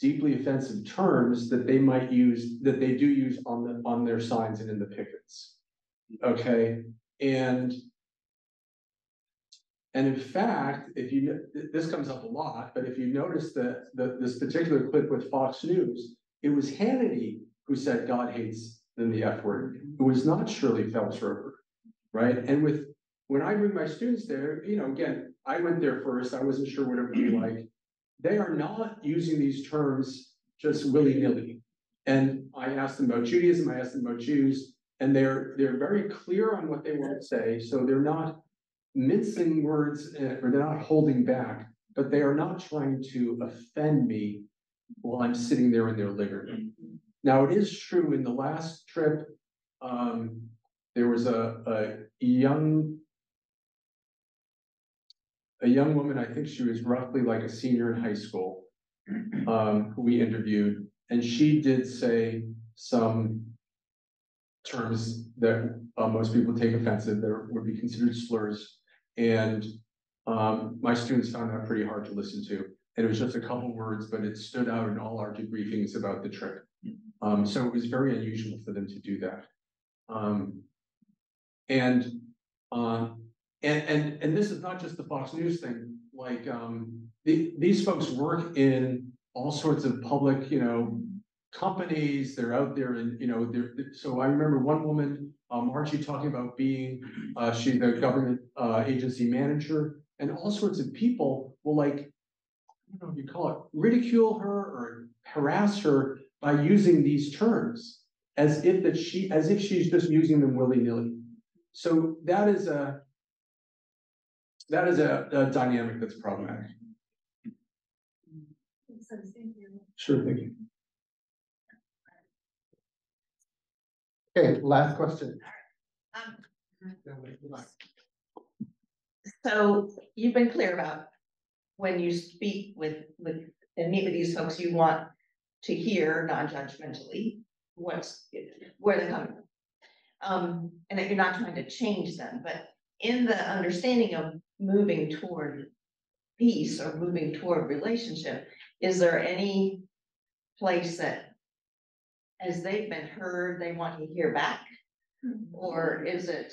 deeply offensive terms that they might use, that they do use on the, on their signs and in the pickets. Okay, and and in fact, if you, this comes up a lot, but if you notice that, the, this particular clip with Fox News, it was Hannity who said God hates the F word. It was not Shirley Phelps Roper, right? And with, when I bring my students there, you know, again, I went there first, I wasn't sure what it would be like. They are not using these terms just willy-nilly. And I asked them about Judaism, I asked them about Jews, and they're, they're very clear on what they want to say, so they're not mincing words, uh, or they're not holding back, but they are not trying to offend me while I'm sitting there in their living. Now, it is true, in the last trip, um, there was a, a young a young woman, I think she was roughly like a senior in high school, um, who we interviewed, and she did say some terms that uh, most people take offensive, that would be considered slurs. And um, my students found that pretty hard to listen to. And it was just a couple words, but it stood out in all our debriefings about the trip. Um, so it was very unusual for them to do that. Um, and, um, and, and, and this is not just the Fox News thing, like, um, the, these folks work in all sorts of public, you know, companies, they're out there and, you know, they're, so I remember one woman, um, Margie talking about being, uh, she, the government, uh, agency manager, and all sorts of people will like, I don't know if you call it, ridicule her or harass her by using these terms as if that she, as if she's just using them willy-nilly. So that is a, that is a, a dynamic that's problematic. Sure, thank you. Okay, last question. So you've been clear about when you speak with, with, and meet with these folks, you want to hear non-judgmentally what's, where they're coming from. Um, and that you're not trying to change them, but in the understanding of moving toward peace or moving toward relationship, is there any place that as they've been heard, they want to hear back? Or is it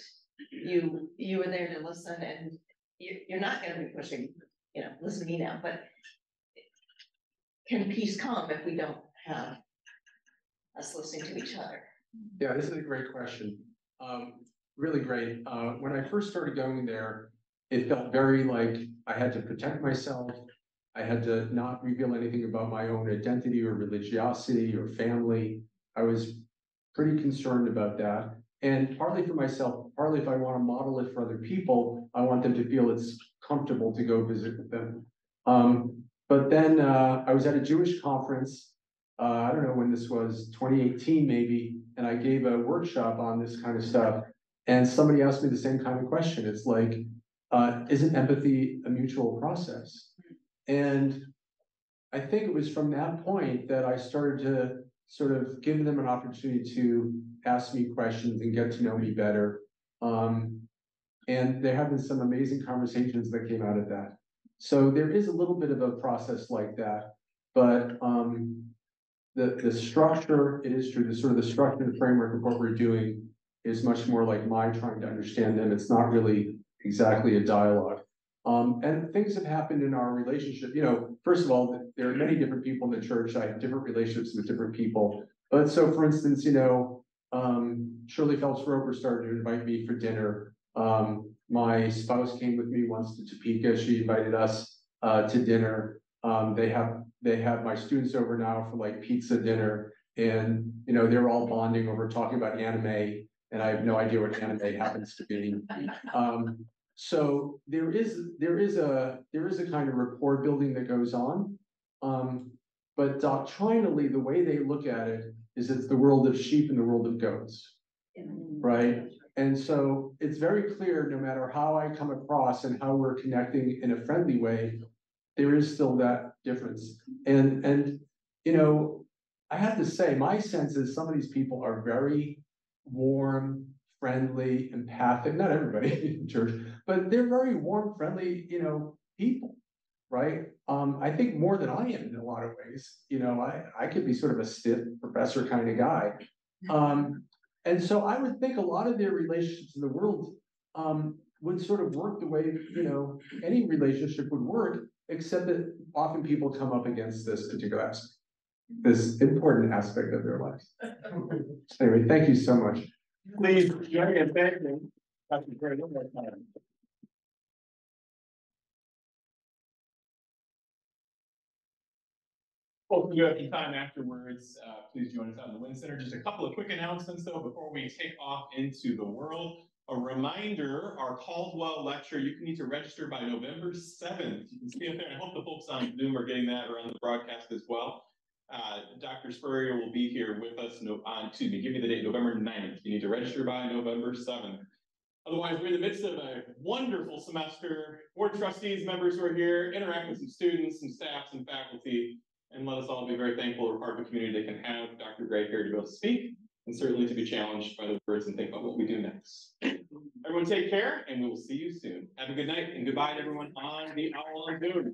you, you were there to listen and you, you're not gonna be pushing, you know, listen to me now, but can peace come if we don't have us listening to each other? Yeah, this is a great question. Um, really great. Uh, when I first started going there, it felt very like I had to protect myself. I had to not reveal anything about my own identity or religiosity or family. I was pretty concerned about that. And partly for myself, partly if I want to model it for other people, I want them to feel it's comfortable to go visit with them. Um, but then uh, I was at a Jewish conference. Uh, I don't know when this was, 2018 maybe, and I gave a workshop on this kind of stuff. And somebody asked me the same kind of question. It's like, uh, isn't empathy a mutual process? And I think it was from that point that I started to sort of give them an opportunity to ask me questions and get to know me better. Um, and there have been some amazing conversations that came out of that. So there is a little bit of a process like that, but um, the, the structure, it is true, the sort of the structure and framework of what we're doing is much more like my trying to understand them. It's not really exactly a dialogue. Um, and things have happened in our relationship. You know, first of all, there are many different people in the church. I have different relationships with different people. But so, for instance, you know, um, Shirley Phelps Roper started to invite me for dinner. Um, my spouse came with me once to Topeka. She invited us uh, to dinner. Um, they have they have my students over now for like pizza dinner, and you know they're all bonding over talking about anime and I have no idea what anime happens to be. So there is, there is a, there is a kind of rapport building that goes on. Um, but doctrinally, the way they look at it is it's the world of sheep and the world of goats. Right? And so it's very clear, no matter how I come across and how we're connecting in a friendly way, there is still that difference. And, and, you know, I have to say, my sense is some of these people are very warm, friendly, empathic, not everybody in church, but they're very warm, friendly, you know, people, right? Um, I think more than I am in a lot of ways, you know, I, I could be sort of a stiff professor kind of guy. Um, and so I would think a lot of their relationships in the world um, would sort of work the way, you know, any relationship would work, except that often people come up against this particular aspect this important aspect of their lives. Anyway, thank you so much. Please join me in thanking Dr. Gray one more time. If you have some time afterwards, uh, please join us in the Winn Center. Just a couple of quick announcements though, before we take off into the world. A reminder, our Caldwell lecture, you can need to register by November seventh. You can see it there. I hope the folks on Zoom are getting that around the broadcast as well. Uh, Dr. Spurrier will be here with us no, on, excuse me, give me the date, November 9th. You need to register by November seventh. Otherwise, we're in the midst of a wonderful semester. Board trustees, members who are here, interact with some students, some staff, some faculty, and let us all be very thankful we're part of a community that can have Dr. Gray here to to speak and certainly to be challenged by the words and think about what we do next. Everyone take care and we will see you soon. Have a good night and goodbye to everyone on the Owl on Zoom.